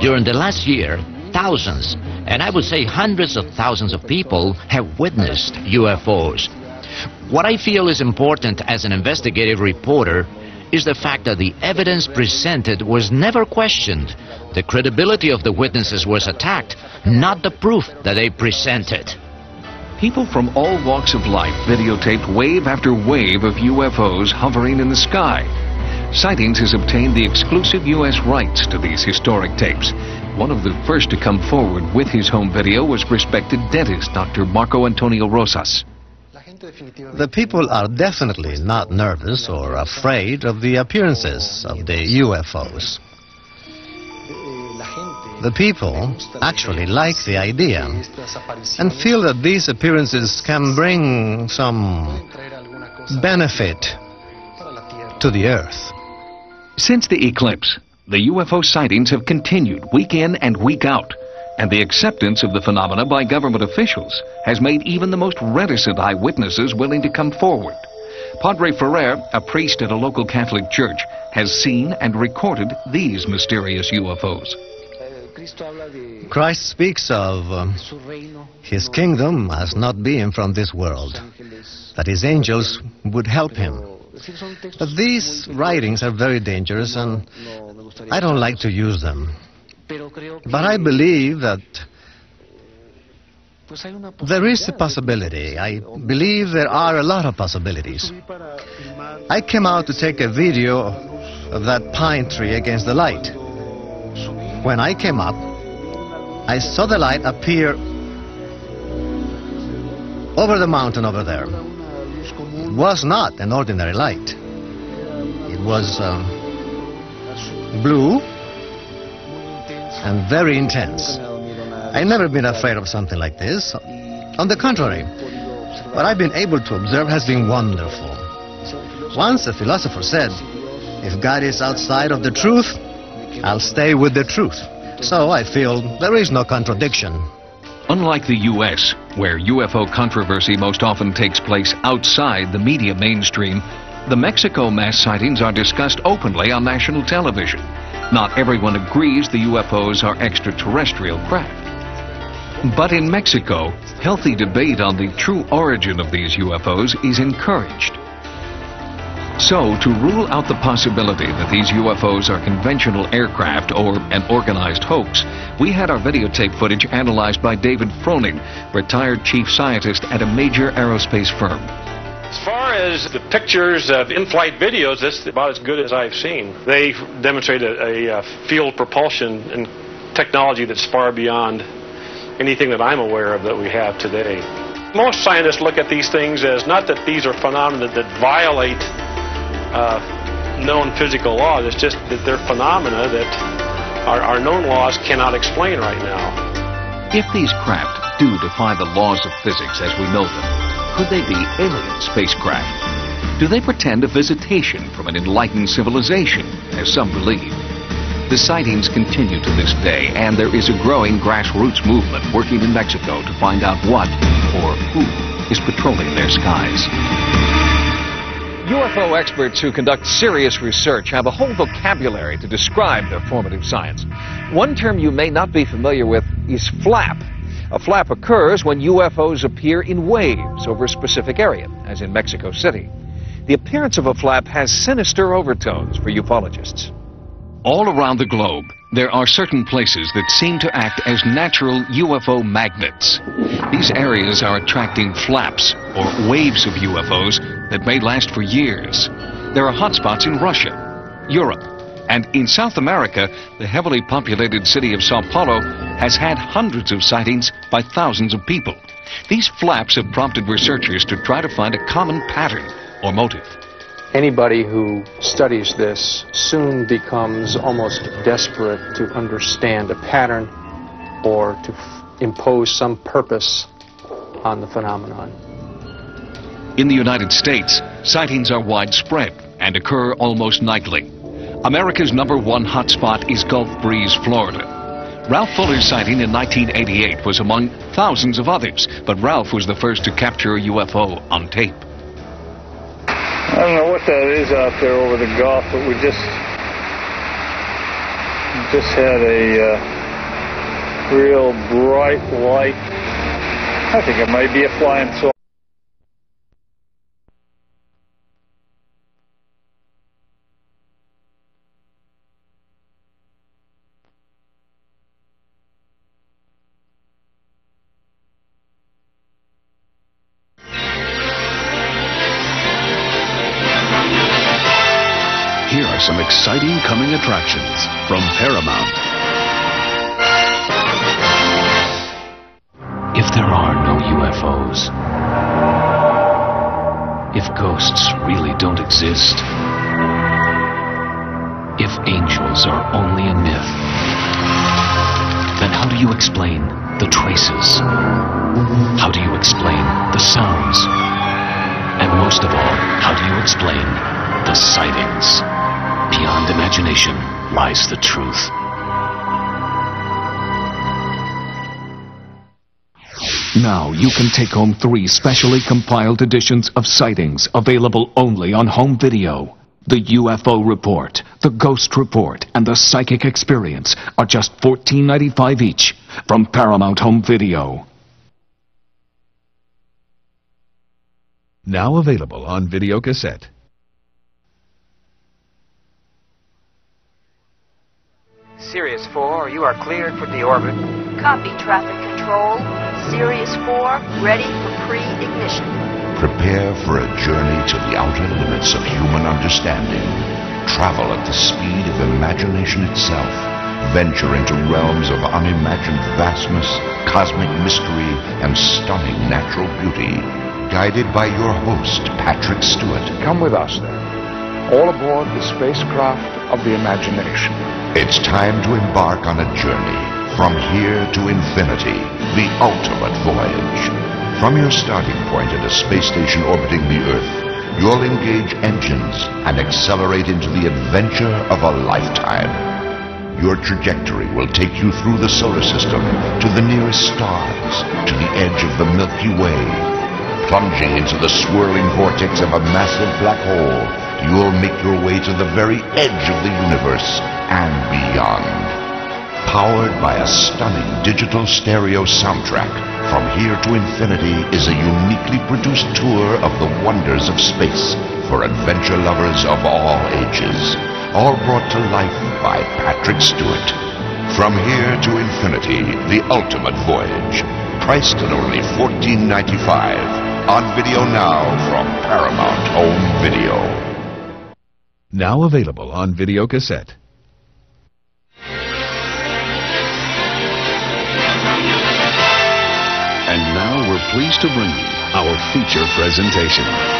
During the last year, thousands, and I would say hundreds of thousands of people have witnessed UFOs. What I feel is important as an investigative reporter is the fact that the evidence presented was never questioned. The credibility of the witnesses was attacked, not the proof that they presented. People from all walks of life videotaped wave after wave of UFOs hovering in the sky. Sightings has obtained the exclusive U.S. rights to these historic tapes. One of the first to come forward with his home video was respected dentist Dr. Marco Antonio Rosas. The people are definitely not nervous or afraid of the appearances of the UFOs. The people actually like the idea and feel that these appearances can bring some benefit to the Earth. Since the eclipse, the UFO sightings have continued week in and week out, and the acceptance of the phenomena by government officials has made even the most reticent eyewitnesses willing to come forward. Padre Ferrer, a priest at a local Catholic church, has seen and recorded these mysterious UFOs. Christ speaks of um, his kingdom as not being from this world, that his angels would help him. But these writings are very dangerous and I don't like to use them. But I believe that there is a possibility. I believe there are a lot of possibilities. I came out to take a video of that pine tree against the light. When I came up, I saw the light appear over the mountain over there. It was not an ordinary light. It was um, blue and very intense. I've never been afraid of something like this. On the contrary, what I've been able to observe has been wonderful. Once a philosopher said, if God is outside of the truth, I'll stay with the truth. So I feel there is no contradiction. Unlike the U.S., where UFO controversy most often takes place outside the media mainstream, the Mexico mass sightings are discussed openly on national television. Not everyone agrees the UFOs are extraterrestrial craft. But in Mexico, healthy debate on the true origin of these UFOs is encouraged. So, to rule out the possibility that these UFOs are conventional aircraft or an organized hoax, we had our videotape footage analyzed by David Froning, retired chief scientist at a major aerospace firm. As far as the pictures of in-flight videos, that's about as good as I've seen. They demonstrate a, a, a field propulsion and technology that's far beyond anything that I'm aware of that we have today. Most scientists look at these things as not that these are phenomena that violate uh, known physical laws, it's just that they're phenomena that our, our known laws cannot explain right now. If these craft do defy the laws of physics as we know them, could they be alien spacecraft? Do they pretend a visitation from an enlightened civilization, as some believe? The sightings continue to this day, and there is a growing grassroots movement working in Mexico to find out what or who is patrolling their skies. UFO experts who conduct serious research have a whole vocabulary to describe their formative science. One term you may not be familiar with is flap. A flap occurs when UFOs appear in waves over a specific area, as in Mexico City. The appearance of a flap has sinister overtones for ufologists. All around the globe, there are certain places that seem to act as natural UFO magnets. These areas are attracting flaps, or waves of UFOs, that may last for years. There are hotspots in Russia, Europe, and in South America, the heavily populated city of Sao Paulo has had hundreds of sightings by thousands of people. These flaps have prompted researchers to try to find a common pattern or motive. Anybody who studies this soon becomes almost desperate to understand a pattern or to impose some purpose on the phenomenon. In the United States, sightings are widespread and occur almost nightly. America's number one hotspot is Gulf Breeze, Florida. Ralph Fuller's sighting in 1988 was among thousands of others, but Ralph was the first to capture a UFO on tape. I don't know what that is out there over the Gulf, but we just just had a uh, real bright light. I think it might be a flying saucer. Exciting coming attractions from Paramount. If there are no UFOs, if ghosts really don't exist, if angels are only a myth, then how do you explain the traces? How do you explain the sounds? And most of all, how do you explain the sightings? Beyond imagination lies the truth. Now you can take home three specially compiled editions of Sightings available only on home video. The UFO Report, The Ghost Report, and The Psychic Experience are just $14.95 each from Paramount Home Video. Now available on video cassette. Sirius 4, you are cleared for deorbit. Copy traffic control. Sirius 4, ready for pre-ignition. Prepare for a journey to the outer limits of human understanding. Travel at the speed of imagination itself. Venture into realms of unimagined vastness, cosmic mystery, and stunning natural beauty. Guided by your host, Patrick Stewart. Come with us, then. All aboard the spacecraft of the imagination. It's time to embark on a journey from here to infinity, the ultimate voyage. From your starting point at a space station orbiting the Earth, you'll engage engines and accelerate into the adventure of a lifetime. Your trajectory will take you through the solar system to the nearest stars, to the edge of the Milky Way. Plunging into the swirling vortex of a massive black hole, you'll make your way to the very edge of the universe and beyond. Powered by a stunning digital stereo soundtrack, From Here to Infinity is a uniquely produced tour of the wonders of space for adventure lovers of all ages. All brought to life by Patrick Stewart. From Here to Infinity, the ultimate voyage. Priced at only $14.95. On video now from Paramount Home Video. Now available on video cassette. And now we're pleased to bring you our feature presentation.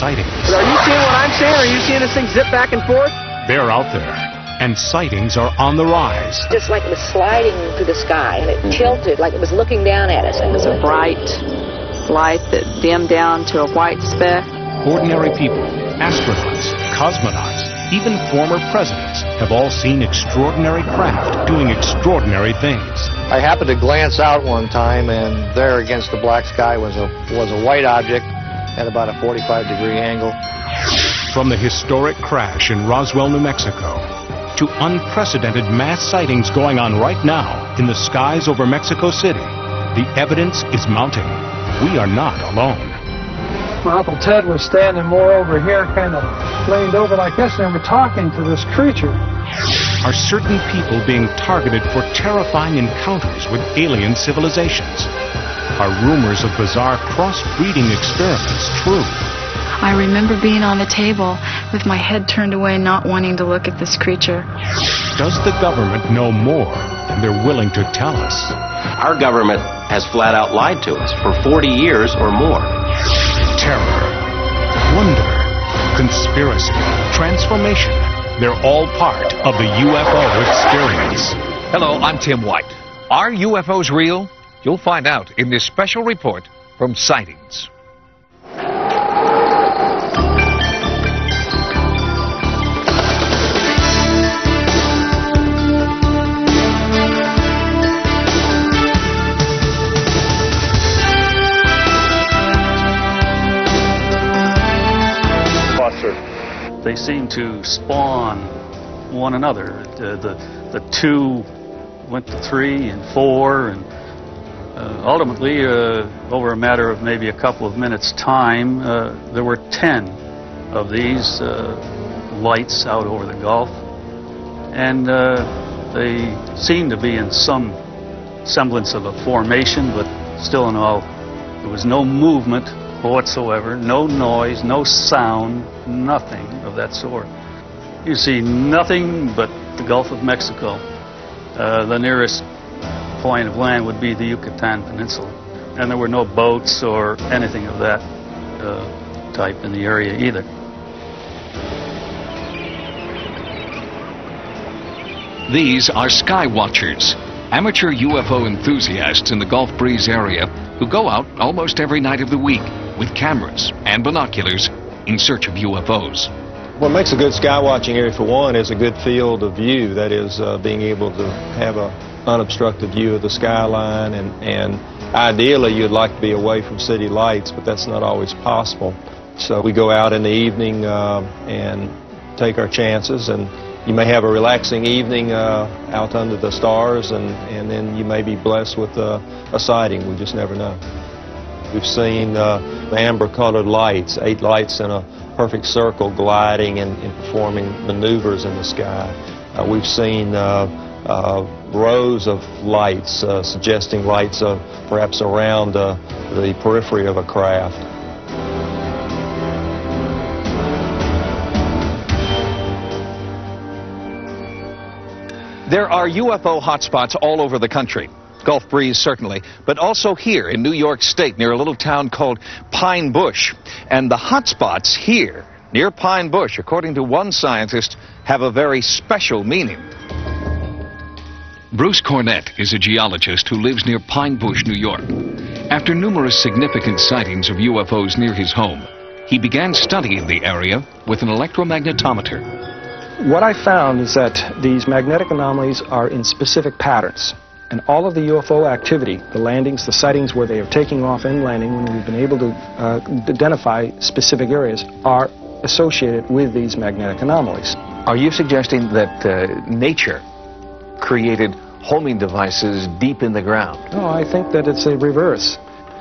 Sightings. But are you seeing what I'm seeing? Are you seeing this thing zip back and forth? They're out there, and sightings are on the rise. Just like it was sliding through the sky, and it tilted like it was looking down at us. It was a bright light that dimmed down to a white speck. Ordinary people, astronauts, cosmonauts, even former presidents have all seen extraordinary craft doing extraordinary things. I happened to glance out one time, and there against the black sky was a was a white object at about a 45 degree angle. From the historic crash in Roswell, New Mexico, to unprecedented mass sightings going on right now in the skies over Mexico City, the evidence is mounting. We are not alone. My Uncle Ted was standing more over here, kind of leaned over like this, and we were talking to this creature. Are certain people being targeted for terrifying encounters with alien civilizations? Are rumors of bizarre crossbreeding experiments true? I remember being on the table with my head turned away, not wanting to look at this creature. Does the government know more than they're willing to tell us? Our government has flat out lied to us for 40 years or more. Terror, wonder, conspiracy, transformation. They're all part of the UFO experience. Hello, I'm Tim White. Are UFOs real? You'll find out in this special report from Sightings. They seem to spawn one another. The, the, the two went to three and four, and uh, ultimately, uh, over a matter of maybe a couple of minutes' time, uh, there were ten of these uh, lights out over the Gulf, and uh, they seemed to be in some semblance of a formation, but still in all, there was no movement whatsoever, no noise, no sound, nothing of that sort. You see nothing but the Gulf of Mexico. Uh, the nearest point of land would be the Yucatan Peninsula. And there were no boats or anything of that uh, type in the area either. These are sky watchers, amateur UFO enthusiasts in the Gulf Breeze area who go out almost every night of the week with cameras and binoculars in search of UFOs. What makes a good sky watching area for one is a good field of view, that is uh, being able to have a unobstructed view of the skyline and, and ideally you'd like to be away from city lights but that's not always possible. So we go out in the evening uh, and take our chances and you may have a relaxing evening uh, out under the stars and, and then you may be blessed with a sighting. We just never know. We've seen uh, amber-colored lights, eight lights in a perfect circle gliding and, and performing maneuvers in the sky. Uh, we've seen uh rows of lights, uh, suggesting lights perhaps around uh, the periphery of a craft. There are UFO hotspots all over the country. Gulf Breeze, certainly, but also here in New York State near a little town called Pine Bush. And the hotspots here near Pine Bush, according to one scientist, have a very special meaning. Bruce Cornett is a geologist who lives near Pine Bush, New York. After numerous significant sightings of UFOs near his home, he began studying the area with an electromagnetometer. What I found is that these magnetic anomalies are in specific patterns. And all of the UFO activity, the landings, the sightings where they are taking off and landing, when we've been able to uh, identify specific areas, are associated with these magnetic anomalies. Are you suggesting that uh, nature created homing devices deep in the ground? No, I think that it's a reverse.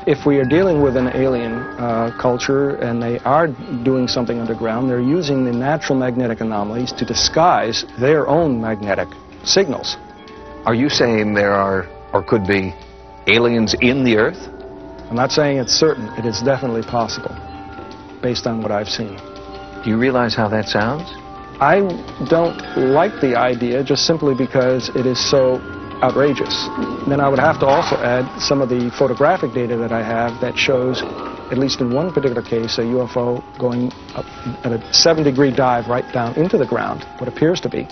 If we are dealing with an alien uh, culture and they are doing something underground, they're using the natural magnetic anomalies to disguise their own magnetic signals. Are you saying there are, or could be, aliens in the Earth? I'm not saying it's certain. It is definitely possible, based on what I've seen. Do you realize how that sounds? I don't like the idea just simply because it is so outrageous. Then I would have to also add some of the photographic data that I have that shows, at least in one particular case, a UFO going up at a seven degree dive right down into the ground, what appears to be.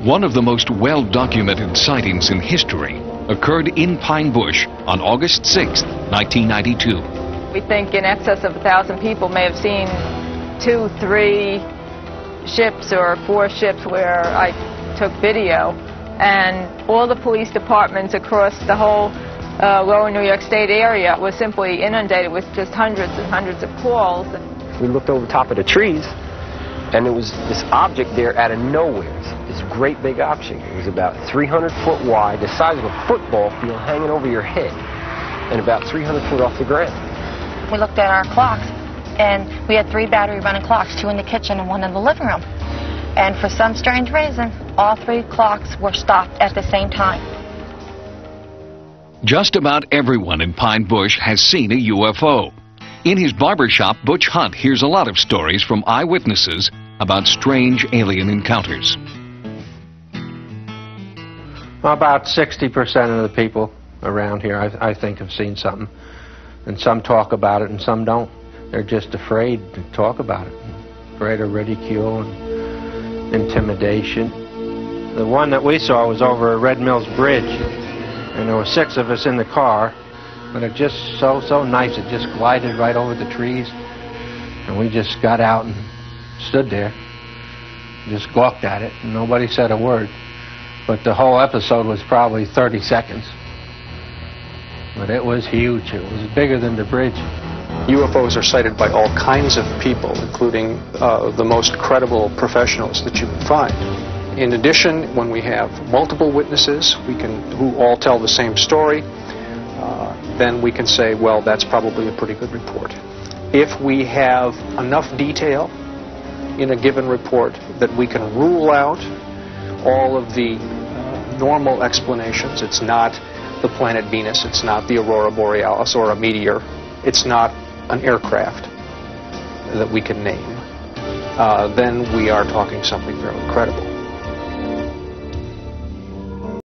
One of the most well documented sightings in history occurred in Pine Bush on August 6, 1992. We think in excess of a thousand people may have seen two, three ships or four ships where I took video. And all the police departments across the whole uh, lower New York State area was simply inundated with just hundreds and hundreds of calls. We looked over the top of the trees, and there was this object there out of nowhere. This great big object. It was about 300 foot wide, the size of a football field hanging over your head, and about 300 foot off the ground. We looked at our clocks, and we had three battery running clocks, two in the kitchen and one in the living room. And for some strange reason, all three clocks were stopped at the same time. Just about everyone in Pine Bush has seen a UFO. In his barbershop, Butch Hunt hears a lot of stories from eyewitnesses about strange alien encounters. About 60% of the people around here, I, I think, have seen something. And some talk about it and some don't. They're just afraid to talk about it. Afraid of ridicule and intimidation. The one that we saw was over Red Mills Bridge. And there were six of us in the car. But it just so, so nice. It just glided right over the trees. And we just got out and stood there. Just gawked at it. And nobody said a word. But the whole episode was probably 30 seconds. But it was huge. It was bigger than the bridge. UFOs are sighted by all kinds of people, including uh, the most credible professionals that you can find. In addition, when we have multiple witnesses we can, who all tell the same story, uh, then we can say, well, that's probably a pretty good report. If we have enough detail in a given report that we can rule out all of the uh, normal explanations, it's not the planet Venus, it's not the aurora borealis or a meteor, it's not an aircraft that we can name, uh, then we are talking something very credible.